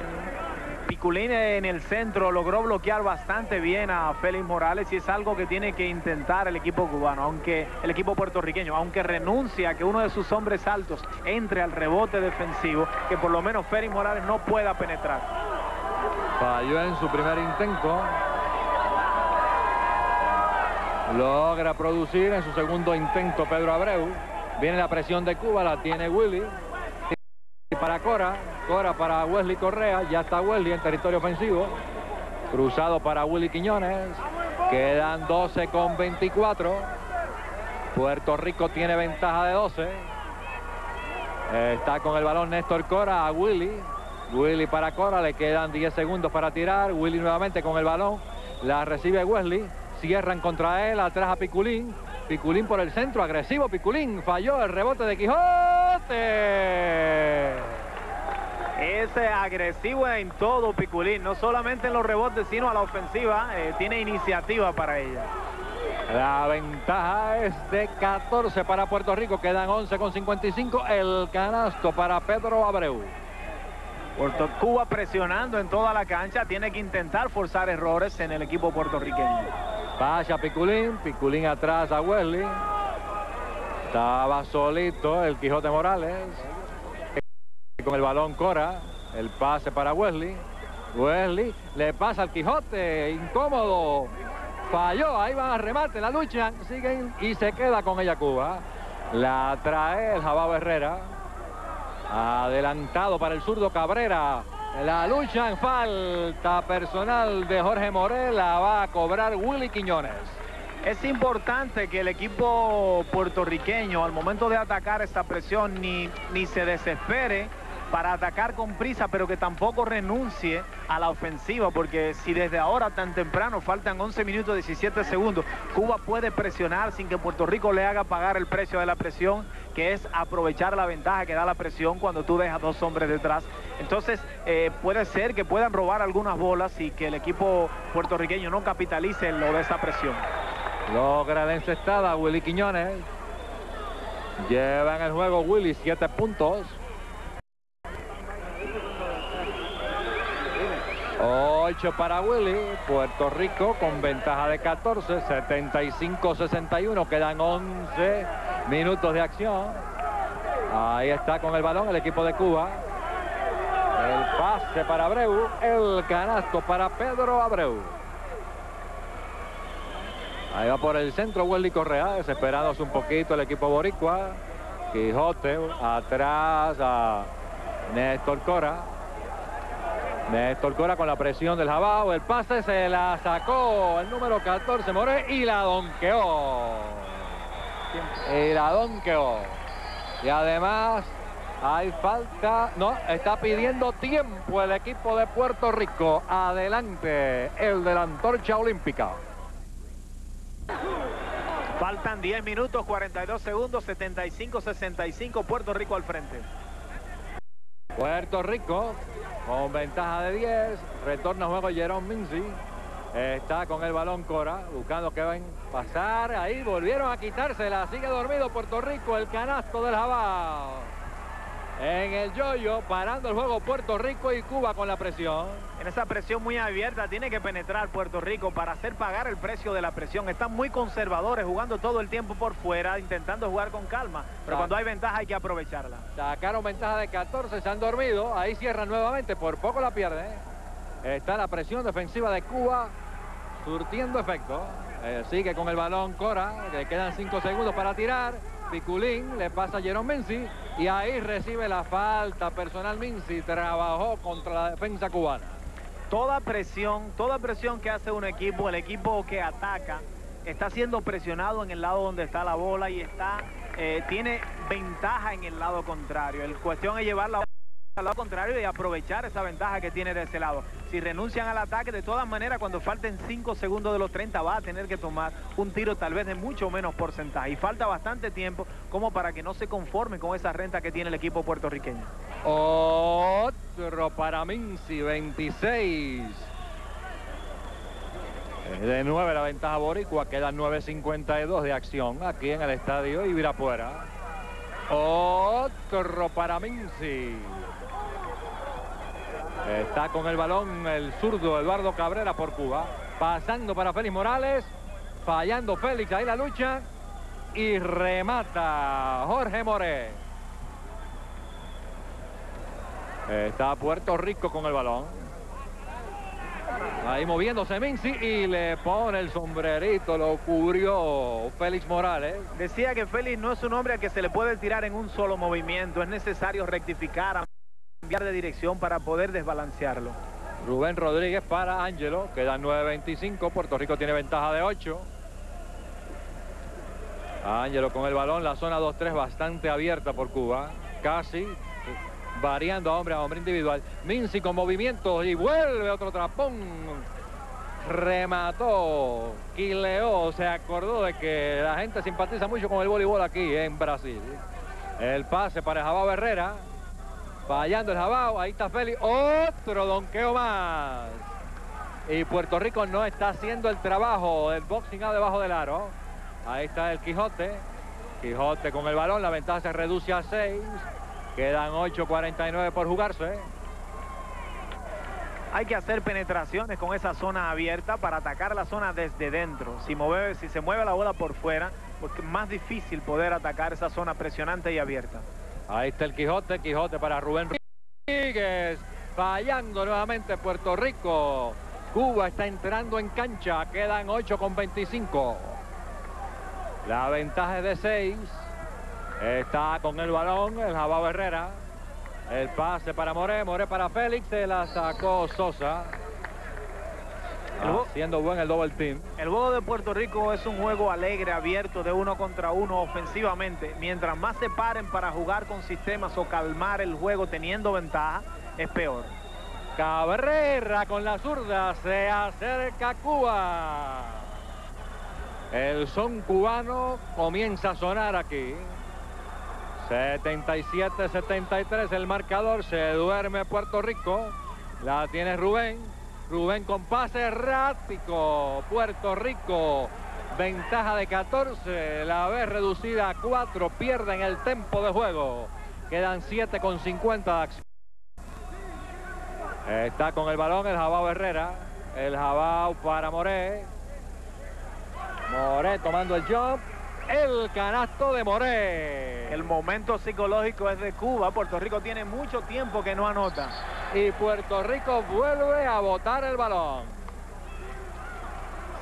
Piculín en el centro logró bloquear bastante bien a Félix Morales y es algo que tiene que intentar el equipo cubano, aunque el equipo puertorriqueño, aunque renuncia a que uno de sus hombres altos entre al rebote defensivo, que por lo menos Félix Morales no pueda penetrar. Falló en su primer intento, Logra producir en su segundo intento Pedro Abreu. Viene la presión de Cuba, la tiene Willy. Para Cora, Cora para Wesley Correa, ya está Wesley en territorio ofensivo. Cruzado para Willy Quiñones. Quedan 12 con 24. Puerto Rico tiene ventaja de 12. Está con el balón Néstor Cora a Willy. Willy para Cora, le quedan 10 segundos para tirar. Willy nuevamente con el balón. La recibe Wesley. Cierran contra él, atrás a Piculín. Piculín por el centro, agresivo Piculín. Falló el rebote de Quijote. Es agresivo en todo Piculín, no solamente en los rebotes, sino a la ofensiva. Eh, tiene iniciativa para ella. La ventaja es de 14 para Puerto Rico, quedan 11 con 55. El canasto para Pedro Abreu. Puerto Cuba presionando en toda la cancha, tiene que intentar forzar errores en el equipo puertorriqueño. Pasa Piculín, Piculín atrás a Wesley. Estaba solito el Quijote Morales. Con el balón Cora, el pase para Wesley. Wesley le pasa al Quijote, incómodo. Falló, ahí van a remate, la lucha, siguen y se queda con ella Cuba. La trae el Jabao Herrera. Adelantado para el zurdo Cabrera. La lucha en falta personal de Jorge Morela va a cobrar Willy Quiñones. Es importante que el equipo puertorriqueño al momento de atacar esta presión ni, ni se desespere para atacar con prisa, pero que tampoco renuncie a la ofensiva, porque si desde ahora tan temprano faltan 11 minutos 17 segundos, Cuba puede presionar sin que Puerto Rico le haga pagar el precio de la presión, que es aprovechar la ventaja que da la presión cuando tú dejas dos hombres detrás. Entonces, eh, puede ser que puedan robar algunas bolas y que el equipo puertorriqueño no capitalice lo de esa presión. Logra la encestada Willy Quiñones. Lleva en el juego Willy siete puntos. 8 para Willy, Puerto Rico con ventaja de 14, 75-61, quedan 11 minutos de acción. Ahí está con el balón el equipo de Cuba. El pase para Abreu, el canasto para Pedro Abreu. Ahí va por el centro Willy Correa, desesperados un poquito el equipo boricua. Quijote atrás a Néstor Cora. Néstor Cora con la presión del Jabao. El pase se la sacó el número 14 More y la donqueó. Y la donqueó. Y además hay falta. No, está pidiendo tiempo el equipo de Puerto Rico. Adelante el de la antorcha olímpica. Faltan 10 minutos, 42 segundos, 75-65, Puerto Rico al frente. Puerto Rico con ventaja de 10. Retorna juego Jerome Mincy. Está con el balón Cora, buscando que van a pasar. Ahí volvieron a quitársela. Sigue dormido Puerto Rico, el canasto del Jabao. En el yoyo, parando el juego Puerto Rico y Cuba con la presión. En esa presión muy abierta tiene que penetrar Puerto Rico para hacer pagar el precio de la presión. Están muy conservadores, jugando todo el tiempo por fuera, intentando jugar con calma. Pero cuando hay ventaja hay que aprovecharla. Sacaron ventaja de 14, se han dormido. Ahí cierran nuevamente, por poco la pierden. Está la presión defensiva de Cuba surtiendo efecto. Eh, sigue con el balón Cora, le quedan 5 segundos para tirar. Piculín le pasa a Jerome Mincy y ahí recibe la falta personal Mincy. Trabajó contra la defensa cubana. Toda presión, toda presión que hace un equipo, el equipo que ataca, está siendo presionado en el lado donde está la bola y está eh, tiene ventaja en el lado contrario. El cuestión es llevar la al lado contrario y aprovechar esa ventaja que tiene de ese lado. Si renuncian al ataque, de todas maneras, cuando falten 5 segundos de los 30, va a tener que tomar un tiro tal vez de mucho menos porcentaje. Y falta bastante tiempo como para que no se conformen con esa renta que tiene el equipo puertorriqueño. Otro para Minci, 26. De 9 la ventaja boricua, quedan 9.52 de acción aquí en el estadio Ibirapuera. Otro para Minci. Está con el balón el zurdo Eduardo Cabrera por Cuba. Pasando para Félix Morales. Fallando Félix, ahí la lucha. Y remata Jorge More. Está Puerto Rico con el balón. Ahí moviéndose Minci y le pone el sombrerito, lo cubrió Félix Morales. Decía que Félix no es un hombre a que se le puede tirar en un solo movimiento. Es necesario rectificar cambiar de dirección para poder desbalancearlo. Rubén Rodríguez para Ángelo, quedan 9.25, Puerto Rico tiene ventaja de 8. Ángelo con el balón, la zona 2-3 bastante abierta por Cuba, casi variando a hombre a hombre individual. Minci con movimiento y vuelve otro trapón. Remató, quileó, se acordó de que la gente simpatiza mucho con el voleibol aquí en Brasil. El pase para Jabao Herrera, Fallando el Jabao, ahí está Félix, otro donqueo más. Y Puerto Rico no está haciendo el trabajo del boxing a debajo del aro. Ahí está el Quijote. Quijote con el balón, la ventaja se reduce a 6. Quedan 8.49 por jugarse. Hay que hacer penetraciones con esa zona abierta para atacar la zona desde dentro. Si, mueve, si se mueve la bola por fuera, porque es más difícil poder atacar esa zona presionante y abierta. Ahí está el Quijote, Quijote para Rubén Rodríguez. Fallando nuevamente Puerto Rico. Cuba está entrando en cancha. Quedan 8 con 25. La ventaja es de 6. Está con el balón el Jabao Herrera. El pase para More, More para Félix. Se la sacó Sosa. Siendo buen el double team. El juego de Puerto Rico es un juego alegre, abierto, de uno contra uno ofensivamente. Mientras más se paren para jugar con sistemas o calmar el juego teniendo ventaja, es peor. Cabrera con la zurda, se acerca Cuba. El son cubano comienza a sonar aquí. 77-73 el marcador, se duerme Puerto Rico. La tiene Rubén. Rubén con pase errático. Puerto Rico. Ventaja de 14. La vez reducida a 4. Pierden el tempo de juego. Quedan 7 con 50 acción. Está con el balón el Jabao Herrera. El Jabao para Moré. Moré tomando el jump. El canasto de Moré. El momento psicológico es de Cuba. Puerto Rico tiene mucho tiempo que no anota y Puerto Rico vuelve a botar el balón.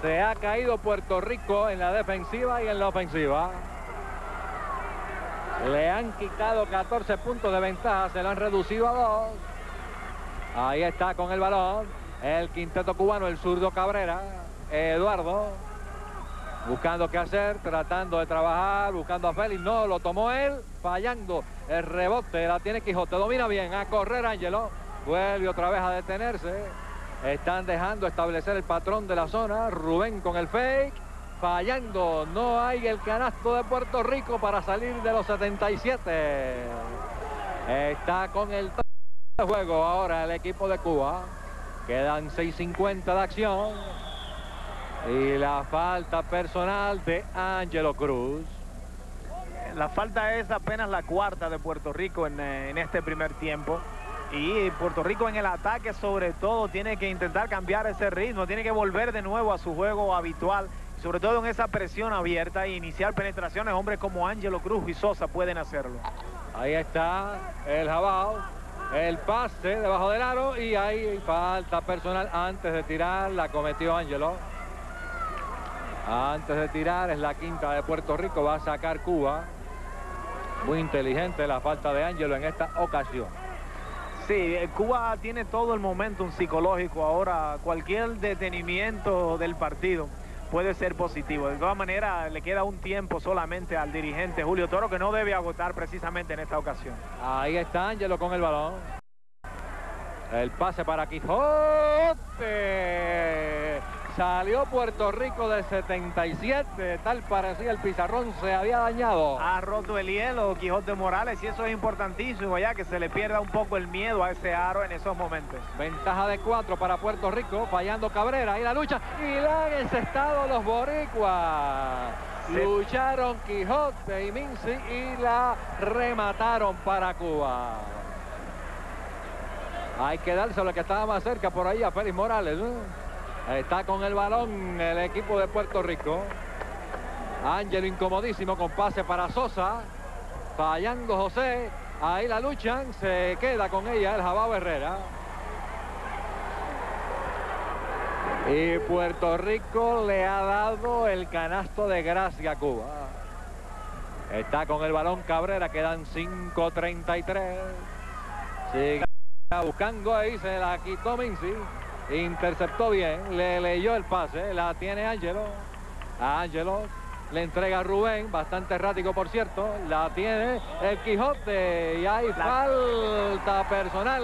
Se ha caído Puerto Rico en la defensiva y en la ofensiva. Le han quitado 14 puntos de ventaja, se lo han reducido a dos. Ahí está con el balón el quinteto cubano, el zurdo Cabrera, Eduardo. Buscando qué hacer, tratando de trabajar, buscando a Félix. No, lo tomó él, fallando. El rebote la tiene Quijote. Domina bien a correr Ángelo. Vuelve otra vez a detenerse. Están dejando establecer el patrón de la zona. Rubén con el fake. Fallando. No hay el canasto de Puerto Rico para salir de los 77. Está con el juego ahora el equipo de Cuba. Quedan 6.50 de acción. Y la falta personal de Ángelo Cruz. La falta es apenas la cuarta de Puerto Rico en, eh, en este primer tiempo. Y Puerto Rico en el ataque sobre todo tiene que intentar cambiar ese ritmo, tiene que volver de nuevo a su juego habitual, sobre todo en esa presión abierta e iniciar penetraciones. Hombres como Ángelo Cruz y Sosa pueden hacerlo. Ahí está el Jabao, el pase debajo del aro y ahí falta personal antes de tirar, la cometió Ángelo. Antes de tirar es la quinta de Puerto Rico, va a sacar Cuba. Muy inteligente la falta de Ángelo en esta ocasión. Sí, eh, Cuba tiene todo el momentum psicológico ahora. Cualquier detenimiento del partido puede ser positivo. De todas maneras, le queda un tiempo solamente al dirigente Julio Toro que no debe agotar precisamente en esta ocasión. Ahí está Ángelo con el balón. El pase para Quijote. Salió Puerto Rico de 77. Tal parecía el pizarrón se había dañado. Ha roto el hielo Quijote Morales y eso es importantísimo ya que se le pierda un poco el miedo a ese aro en esos momentos. Ventaja de cuatro para Puerto Rico. Fallando Cabrera. Y la lucha. Y la han encestado los boricuas. Se- Lucharon Quijote y Minci y la remataron para Cuba. Hay que darse a lo que estaba más cerca por ahí a Félix Morales. ¿no? Está con el balón el equipo de Puerto Rico. Ángelo incomodísimo con pase para Sosa. Fallando José. Ahí la luchan. Se queda con ella el Jabao Herrera. Y Puerto Rico le ha dado el canasto de gracia a Cuba. Está con el balón Cabrera, quedan 5.33. Sigue buscando ahí, se la quitó Minci. Interceptó bien, le leyó el pase, la tiene Ángelo. A Ángelo le entrega a Rubén, bastante errático por cierto. La tiene el Quijote y hay falta personal.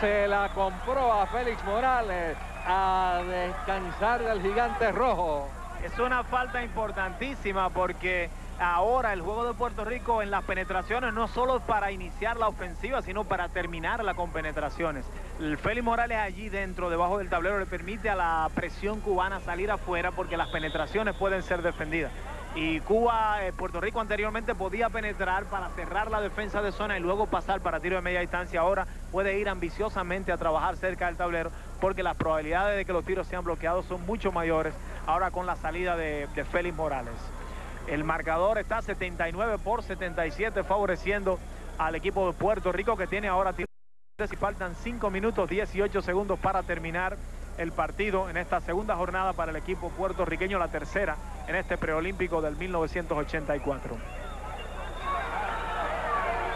Se la compró a Félix Morales a descansar del gigante rojo. Es una falta importantísima porque ahora el juego de Puerto Rico en las penetraciones no solo para iniciar la ofensiva, sino para terminarla con penetraciones. El Félix Morales allí dentro, debajo del tablero, le permite a la presión cubana salir afuera porque las penetraciones pueden ser defendidas. Y Cuba, eh, Puerto Rico anteriormente podía penetrar para cerrar la defensa de zona y luego pasar para tiro de media distancia. Ahora puede ir ambiciosamente a trabajar cerca del tablero porque las probabilidades de que los tiros sean bloqueados son mucho mayores ahora con la salida de, de Félix Morales. El marcador está 79 por 77 favoreciendo al equipo de Puerto Rico que tiene ahora y faltan 5 minutos 18 segundos para terminar el partido en esta segunda jornada para el equipo puertorriqueño, la tercera en este preolímpico del 1984.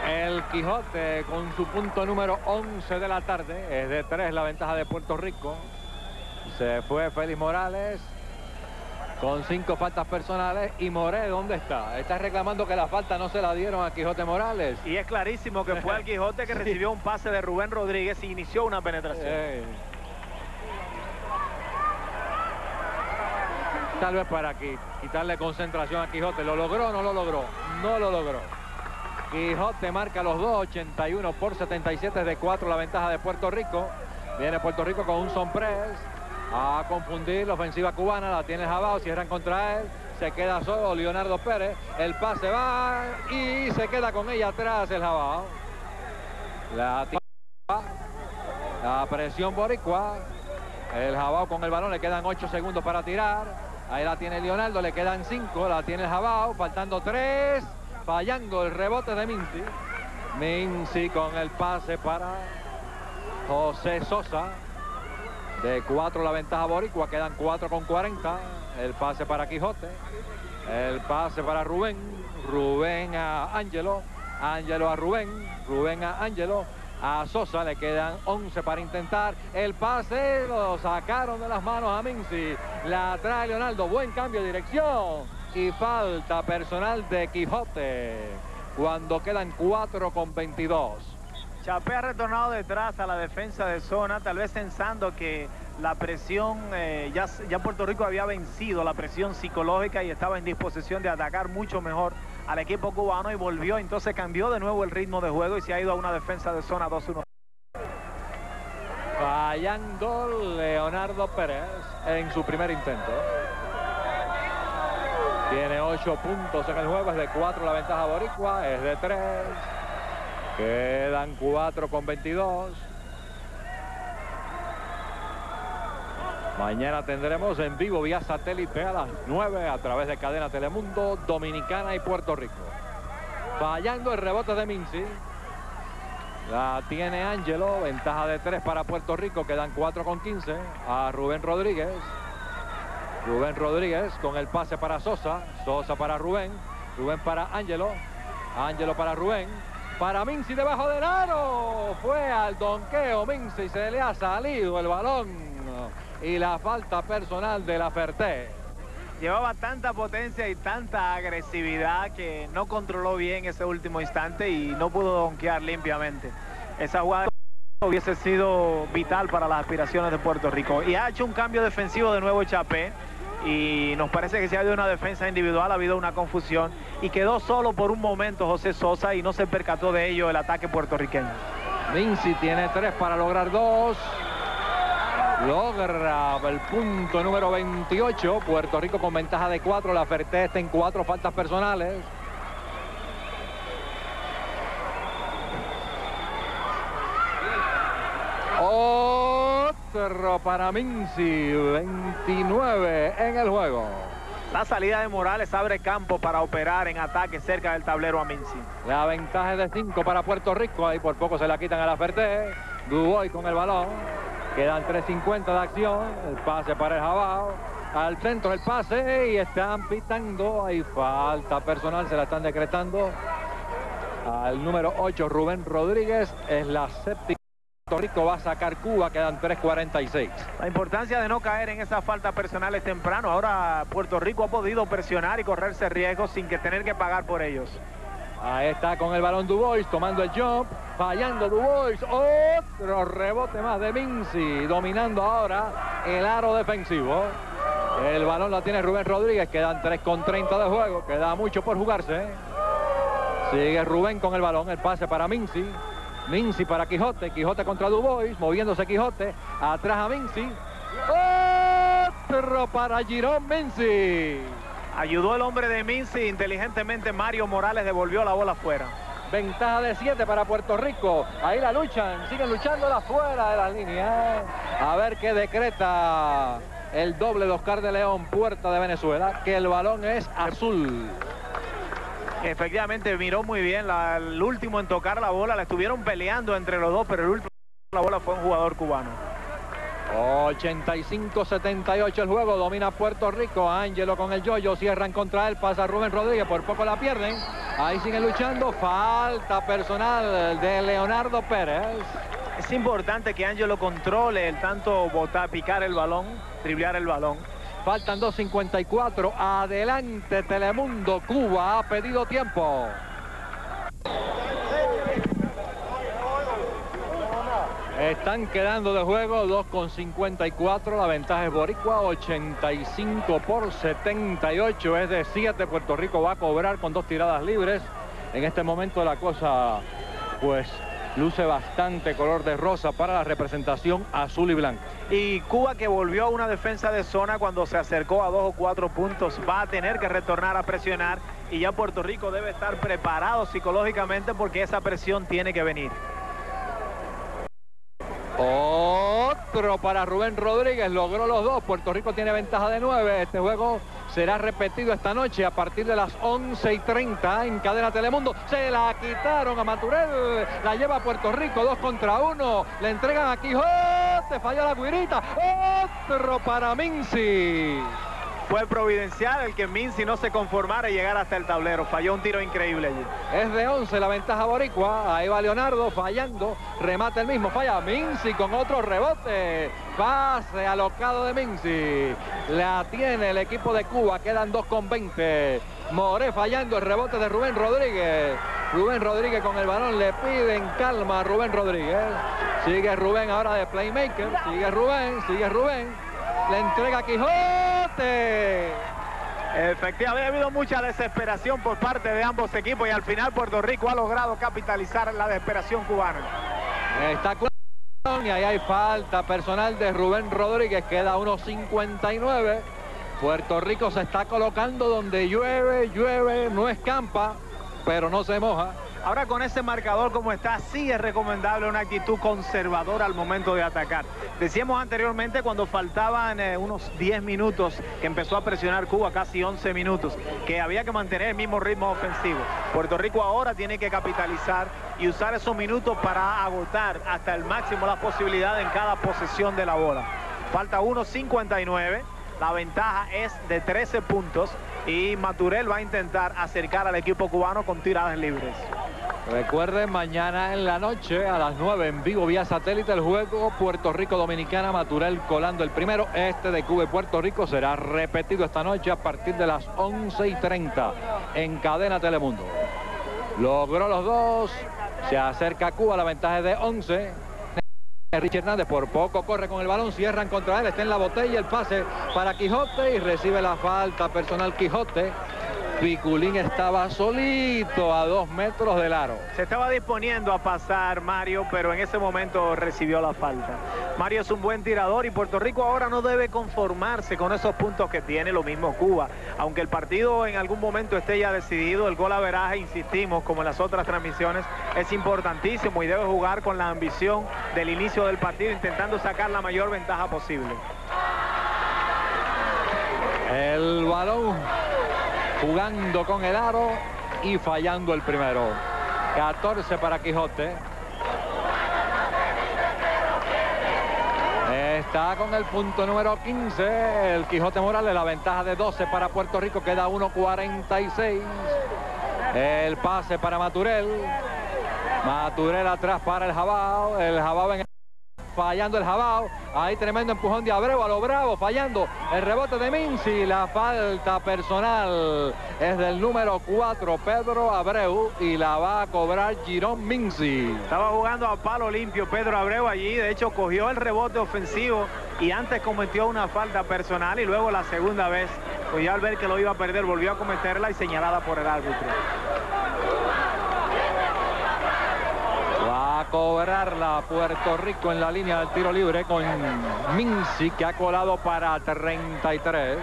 El Quijote con su punto número 11 de la tarde. Es de 3 la ventaja de Puerto Rico. Se fue Félix Morales con cinco faltas personales. Y Moré, ¿dónde está? Está reclamando que la falta no se la dieron a Quijote Morales. Y es clarísimo que fue el Quijote que Sí. recibió un pase de Rubén Rodríguez y inició una penetración. Tal vez para qui- quitarle concentración a Quijote. ¿Lo logró o no lo logró? No lo logró. Quijote marca los dos, 81 por 77 de 4 la ventaja de Puerto Rico. Viene Puerto Rico con un sonpress a confundir la ofensiva cubana. La tiene Jabao, cierran contra él. Se queda solo Leonardo Pérez. El pase va y se queda con ella atrás el Jabao. La. La presión boricua. El Jabao con el balón, le quedan 8 segundos para tirar. Ahí la tiene Leonardo, le quedan 5, la tiene el Jabao, faltando 3. Fallando el rebote de Minci. Minci con el pase para José Sosa. De 4 la ventaja boricua, quedan 4 con 40. El pase para Quijote. El pase para Rubén. Rubén a Ángelo. Ángelo a Rubén. Rubén a Ángelo. A Sosa le quedan 11 para intentar. El pase lo sacaron de las manos a Minci. La trae Leonardo. Buen cambio de dirección. Y falta personal de Quijote. Cuando quedan 4 con 22. Chapé ha retornado detrás a la defensa de zona, tal vez pensando que la presión, eh, ya, ya Puerto Rico había vencido la presión psicológica y estaba en disposición de atacar mucho mejor al equipo cubano y volvió, entonces cambió de nuevo el ritmo de juego y se ha ido a una defensa de zona 2-1. Fallando Leonardo Pérez en su primer intento. Tiene 8 puntos en el juego, es de 4 la ventaja boricua, es de 3. Quedan 4 con 22. Mañana tendremos en vivo vía satélite a las 9 a través de cadena Telemundo, Dominicana y Puerto Rico. Fallando el rebote de Minci. La tiene Ángelo, ventaja de 3 para Puerto Rico, quedan 4 con 15 a Rubén Rodríguez. Rubén Rodríguez con el pase para Sosa, Sosa para Rubén, Rubén para Ángelo, Ángelo para Rubén, para Minci debajo del aro, fue al donqueo Minci, se le ha salido el balón y la falta personal de la Ferté. Llevaba tanta potencia y tanta agresividad que no controló bien ese último instante y no pudo donkear limpiamente. Esa jugada hubiese sido vital para las aspiraciones de Puerto Rico. Y ha hecho un cambio defensivo de nuevo Chapé y nos parece que se ha habido una defensa individual, ha habido una confusión y quedó solo por un momento José Sosa y no se percató de ello el ataque puertorriqueño. Minci tiene tres para lograr dos. Logra el punto número 28. Puerto Rico con ventaja de cuatro. La Ferté está en cuatro faltas personales. Otro para Minci. 29 en el juego. La salida de Morales abre campo para operar en ataque cerca del tablero a Minci. La ventaja es de 5 para Puerto Rico. Ahí por poco se la quitan a la Ferté. Dubois con el balón. Quedan 3.50 de acción. El pase para el Jabao. Al centro el pase y están pitando. Hay falta personal, se la están decretando. Al número 8, Rubén Rodríguez. Es la séptima. Puerto Rico va a sacar Cuba, quedan 3.46. La importancia de no caer en esas faltas personales temprano. Ahora Puerto Rico ha podido presionar y correrse riesgos sin que tener que pagar por ellos. Ahí está con el balón Dubois, tomando el jump, fallando Dubois. Otro rebote más de Minci, dominando ahora el aro defensivo. El balón la tiene Rubén Rodríguez, quedan 3 con 30 de juego, queda mucho por jugarse. Sigue Rubén con el balón, el pase para Minci. Minci para Quijote, Quijote contra Dubois, moviéndose Quijote, atrás a Minci. Otro para Girón Minci. Ayudó el hombre de Minci, inteligentemente Mario Morales devolvió la bola afuera. Ventaja de 7 para Puerto Rico. Ahí la luchan, siguen luchando la fuera de la línea. A ver qué decreta el doble de Oscar de León, puerta de Venezuela, que el balón es azul. Efectivamente, miró muy bien la, el último en tocar la bola. La estuvieron peleando entre los dos, pero el último en la bola fue un jugador cubano. 85-78 el juego, domina Puerto Rico, Ángelo con el yoyo, cierran contra él, pasa Rubén Rodríguez, por poco la pierden, ahí siguen luchando, falta personal de Leonardo Pérez. Es importante que Ángelo controle el tanto botar, picar el balón, driblear el balón. Faltan 2.54, adelante Telemundo, Cuba ha pedido tiempo. Están quedando de juego 2 con 54. La ventaja es Boricua 85 por 78. Es de 7. Puerto Rico va a cobrar con dos tiradas libres. En este momento la cosa pues luce bastante color de rosa para la representación azul y blanca. Y Cuba que volvió a una defensa de zona cuando se acercó a dos o cuatro puntos va a tener que retornar a presionar y ya Puerto Rico debe estar preparado psicológicamente porque esa presión tiene que venir. Otro para Rubén Rodríguez, logró los dos. Puerto Rico tiene ventaja de 9. Este juego será repetido esta noche a partir de las 11 y 30 en cadena Telemundo. Se la quitaron a Maturel, la lleva a Puerto Rico, dos contra uno. Le entregan a Quijote, falla la guirita. Otro para Minci. Fue providencial el que Minci no se conformara y llegara hasta el tablero. Falló un tiro increíble allí. Es de 11 la ventaja boricua. Ahí va Leonardo fallando. Remata el mismo. Falla Minci con otro rebote. Pase alocado de Minci. La tiene el equipo de Cuba. Quedan 2 con 20. Moré fallando el rebote de Rubén Rodríguez. Rubén Rodríguez con el balón. Le piden calma a Rubén Rodríguez. Sigue Rubén ahora de playmaker. Sigue Rubén. Sigue Rubén. Le entrega a Quijote. Efectivamente, ha habido mucha desesperación por parte de ambos equipos y al final Puerto Rico ha logrado capitalizar la desesperación cubana. Está y ahí hay falta personal de Rubén Rodríguez, queda 1.59. Puerto Rico se está colocando donde llueve, llueve, no escampa, pero no se moja. Ahora con ese marcador como está, sí es recomendable una actitud conservadora al momento de atacar. Decíamos anteriormente cuando faltaban eh, unos 10 minutos que empezó a presionar Cuba, casi 11 minutos, que había que mantener el mismo ritmo ofensivo. Puerto Rico ahora tiene que capitalizar y usar esos minutos para agotar hasta el máximo las posibilidades en cada posesión de la bola. Falta 1.59, la ventaja es de 13 puntos y Maturel va a intentar acercar al equipo cubano con tiradas libres. Recuerden, mañana en la noche a las 9 en vivo vía satélite el juego Puerto Rico-Dominicana, Maturel colando el primero. Este de Cuba y Puerto Rico será repetido esta noche a partir de las 11 y 30 en cadena Telemundo. Logró los dos, se acerca Cuba, la ventaja de 11. Richard Hernández por poco corre con el balón, cierran contra él, está en la botella, el pase para Quijote y recibe la falta personal Quijote. Piculín estaba solito a dos metros del aro. Se estaba disponiendo a pasar Mario, pero en ese momento recibió la falta. Mario es un buen tirador y Puerto Rico ahora no debe conformarse con esos puntos que tiene, lo mismo Cuba. Aunque el partido en algún momento esté ya decidido, el gol a veraje, insistimos, como en las otras transmisiones, es importantísimo y debe jugar con la ambición del inicio del partido, intentando sacar la mayor ventaja posible. El balón jugando con el aro y fallando el primero. 14 para Quijote. Está con el punto número 15 el Quijote Morales, la ventaja de 12 para Puerto Rico, queda 1.46. El pase para Maturel. Maturel atrás para el Jabao, el Jabao en fallando el Jabao. Ahí tremendo empujón de Abreu a lo bravo, fallando el rebote de Minci. La falta personal es del número 4, Pedro Abreu, y la va a cobrar Girón Minci. Estaba jugando a palo limpio Pedro Abreu allí, de hecho cogió el rebote ofensivo y antes cometió una falta personal y luego la segunda vez, pues ya al ver que lo iba a perder, volvió a cometerla y señalada por el árbitro. Cobrarla Puerto Rico en la línea del tiro libre con Minci que ha colado para 33.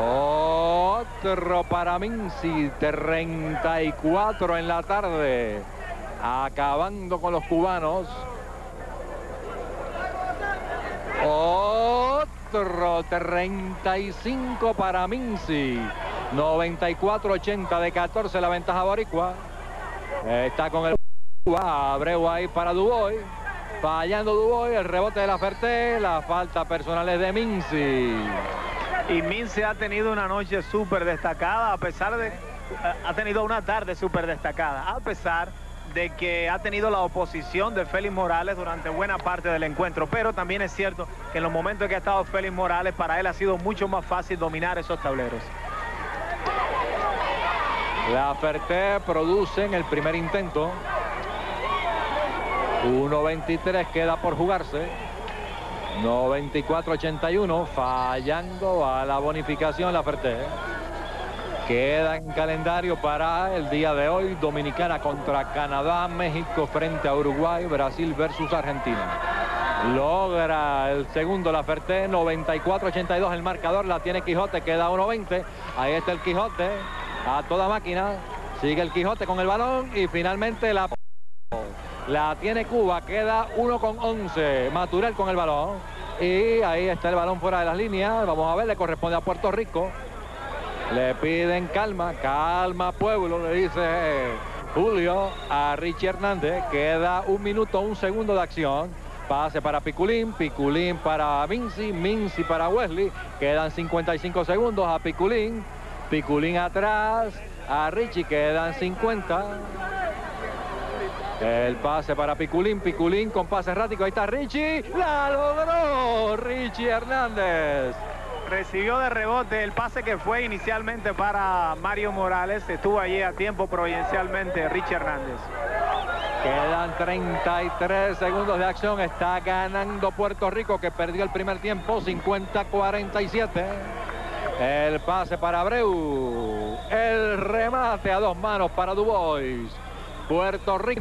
Otro para Minci, 34 en la tarde. Acabando con los cubanos. Otro 35 para Minci. 94-80 de 14 la ventaja boricua. Está con el Abreu ahí para Dubois. Fallando Dubois, el rebote de la Ferté, la falta personal es de Minci. Y Minci ha tenido una noche súper destacada, a pesar de... Ha tenido una tarde súper destacada, a pesar de que ha tenido la oposición de Félix Morales durante buena parte del encuentro, pero también es cierto que en los momentos que ha estado Félix Morales, para él ha sido mucho más fácil dominar esos tableros. La Ferté produce en el primer intento. 1.23 queda por jugarse. 94-81, fallando a la bonificación la Ferté. Queda en calendario para el día de hoy Dominicana contra Canadá, México frente a Uruguay, Brasil versus Argentina. Logra el segundo la Ferté, 94-82 el marcador, la tiene Quijote, queda 1.20. Ahí está el Quijote, a toda máquina. Sigue el Quijote con el balón y finalmente la... La tiene Cuba, queda 1 con 11. Maturel con el balón. Y ahí está el balón fuera de las líneas. Vamos a ver, le corresponde a Puerto Rico. Le piden calma, calma pueblo, le dice Julio a Richie Hernández. Queda un minuto, un segundo de acción. Pase para Piculín, Piculín para Minci, Minci para Wesley. Quedan 55 segundos a Piculín. Piculín atrás, a Richie quedan 50. El pase para Piculín, Piculín con pase errático, ahí está Richie, la logró Richie Hernández. Recibió de rebote el pase que fue inicialmente para Mario Morales, estuvo allí a tiempo providencialmente Richie Hernández. Quedan 33 segundos de acción, está ganando Puerto Rico que perdió el primer tiempo, 50-47. El pase para Abreu. El remate a dos manos para Dubois. Puerto Rico.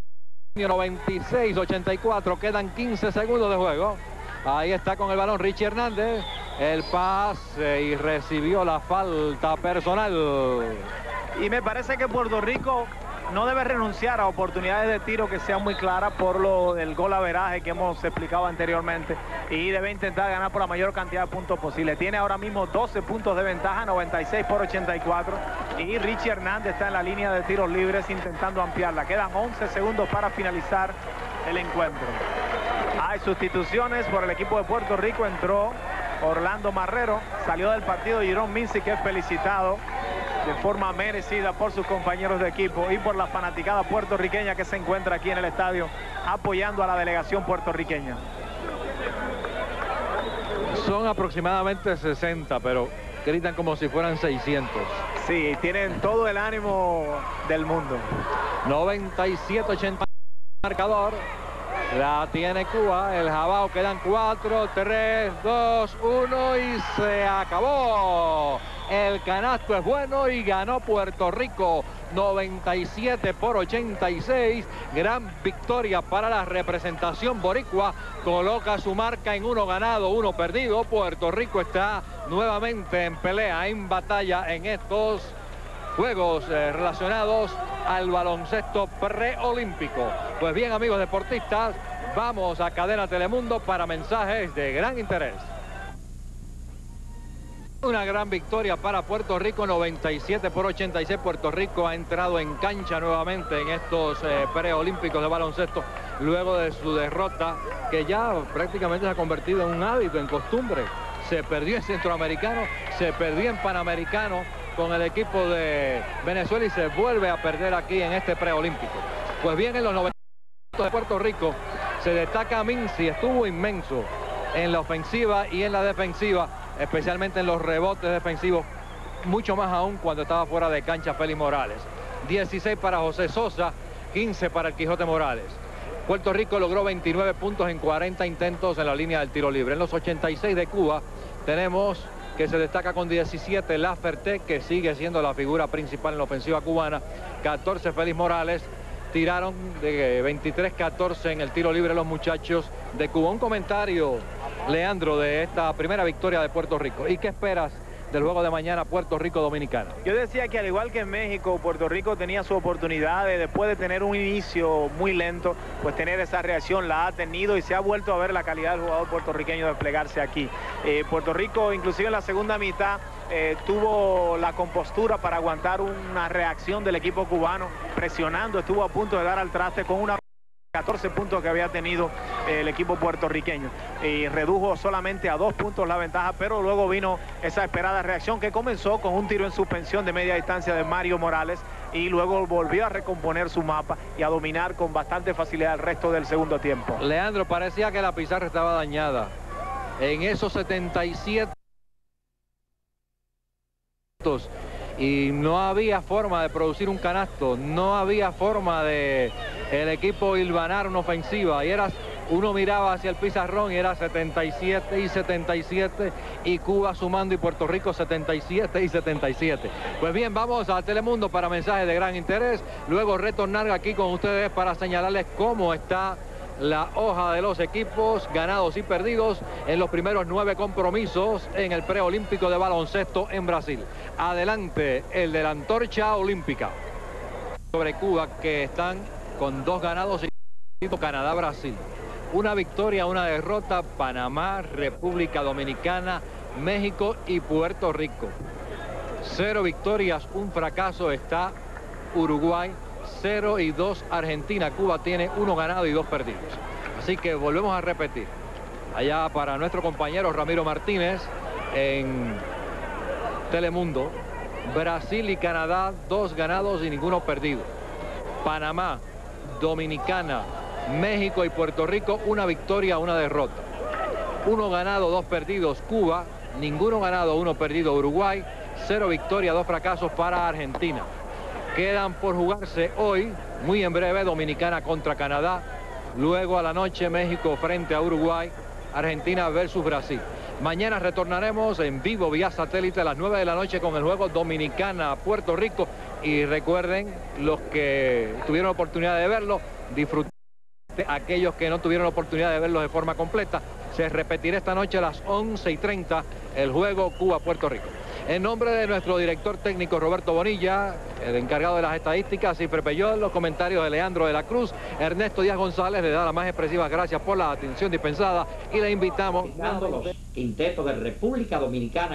96-84, quedan 15 segundos de juego. Ahí está con el balón Richie Hernández. El pase y recibió la falta personal. Y me parece que Puerto Rico no debe renunciar a oportunidades de tiro que sean muy claras por lo del gol averaje que hemos explicado anteriormente y debe intentar ganar por la mayor cantidad de puntos posible. Tiene ahora mismo 12 puntos de ventaja, 96 por 84 y Richie Hernández está en la línea de tiros libres intentando ampliarla. Quedan 11 segundos para finalizar el encuentro. Hay sustituciones por el equipo de Puerto Rico, entró Orlando Marrero, salió del partido Girón Minsi que es felicitado de forma merecida por sus compañeros de equipo y por la fanaticada puertorriqueña que se encuentra aquí en el estadio apoyando a la delegación puertorriqueña. Son aproximadamente 60, pero gritan como si fueran 600. Sí, tienen todo el ánimo del mundo. 97-80 marcador. La tiene Cuba, el Jabao quedan 4, 3, 2, 1 y se acabó. El canasto es bueno y ganó Puerto Rico 97 por 86. Gran victoria para la representación boricua. Coloca su marca en uno ganado, uno perdido. Puerto Rico está nuevamente en pelea, en batalla en estos juegos eh, relacionados al baloncesto preolímpico. Pues bien, amigos deportistas, vamos a Cadena Telemundo para mensajes de gran interés. Una gran victoria para Puerto Rico, 97 por 86. Puerto Rico ha entrado en cancha nuevamente en estos eh, preolímpicos de baloncesto luego de su derrota que ya prácticamente se ha convertido en un hábito, en costumbre. Se perdió en Centroamericano, se perdió en Panamericano con el equipo de Venezuela y se vuelve a perder aquí en este preolímpico. Pues bien, en los 90 de Puerto Rico se destaca Minsi, estuvo inmenso en la ofensiva y en la defensiva especialmente en los rebotes defensivos, mucho más aún cuando estaba fuera de cancha Félix Morales. 16 para José Sosa, 15 para el Quijote Morales. Puerto Rico logró 29 puntos en 40 intentos en la línea del tiro libre. En los 86 de Cuba tenemos que se destaca con 17 Laferte, que sigue siendo la figura principal en la ofensiva cubana. 14 Félix Morales. Tiraron de 23-14 en el tiro libre los muchachos de Cuba. Un comentario Leandro, de esta primera victoria de Puerto Rico. ¿Y qué esperas del juego de mañana Puerto Rico-Dominicana? Yo decía que al igual que en México, Puerto Rico tenía su oportunidad de después de tener un inicio muy lento, pues tener esa reacción la ha tenido y se ha vuelto a ver la calidad del jugador puertorriqueño desplegarse aquí. Eh, Puerto Rico, inclusive en la segunda mitad, eh, tuvo la compostura para aguantar una reacción del equipo cubano, presionando, estuvo a punto de dar al traste con una 14 puntos que había tenido el equipo puertorriqueño y redujo solamente a dos puntos la ventaja, pero luego vino esa esperada reacción que comenzó con un tiro en suspensión de media distancia de Mario Morales y luego volvió a recomponer su mapa y a dominar con bastante facilidad el resto del segundo tiempo. Leandro, parecía que la pizarra estaba dañada. En esos 77 y no había forma de producir un canasto, no había forma de el equipo hilvanar una ofensiva y era uno miraba hacia el pizarrón y era 77 y 77 y Cuba sumando y Puerto Rico 77 y 77. Pues bien, vamos a Telemundo para mensajes de gran interés. Luego retornar aquí con ustedes para señalarles cómo está la hoja de los equipos ganados y perdidos en los primeros nueve compromisos en el preolímpico de baloncesto en Brasil. Adelante el de la antorcha olímpica sobre Cuba que están con dos ganados y Canadá-Brasil. Una victoria, una derrota, Panamá, República Dominicana, México y Puerto Rico. Cero victorias, un fracaso está Uruguay, 0 y 2 Argentina. Cuba tiene uno ganado y dos perdidos. Así que volvemos a repetir. Allá para nuestro compañero Ramiro Martínez en Telemundo. Brasil y Canadá, dos ganados y ninguno perdido. Panamá, Dominicana, México y Puerto Rico, una victoria, una derrota. Uno ganado, dos perdidos. Cuba, ninguno ganado, uno perdido. Uruguay, cero victoria, dos fracasos para Argentina. Quedan por jugarse hoy, muy en breve, Dominicana contra Canadá. Luego a la noche México frente a Uruguay, Argentina versus Brasil. Mañana retornaremos en vivo vía satélite a las 9 de la noche con el juego Dominicana-Puerto Rico. Y recuerden, los que tuvieron oportunidad de verlo, disfrutar. aquellos que no tuvieron oportunidad de verlos de forma completa. Se repetirá esta noche a las 11 y 30 el juego Cuba-Puerto Rico. En nombre de nuestro director técnico Roberto Bonilla, el encargado de las estadísticas, y Peyol, los comentarios de Leandro de la Cruz, Ernesto Díaz González le da las más expresivas gracias por la atención dispensada y le invitamos... Los quintetos de República Dominicana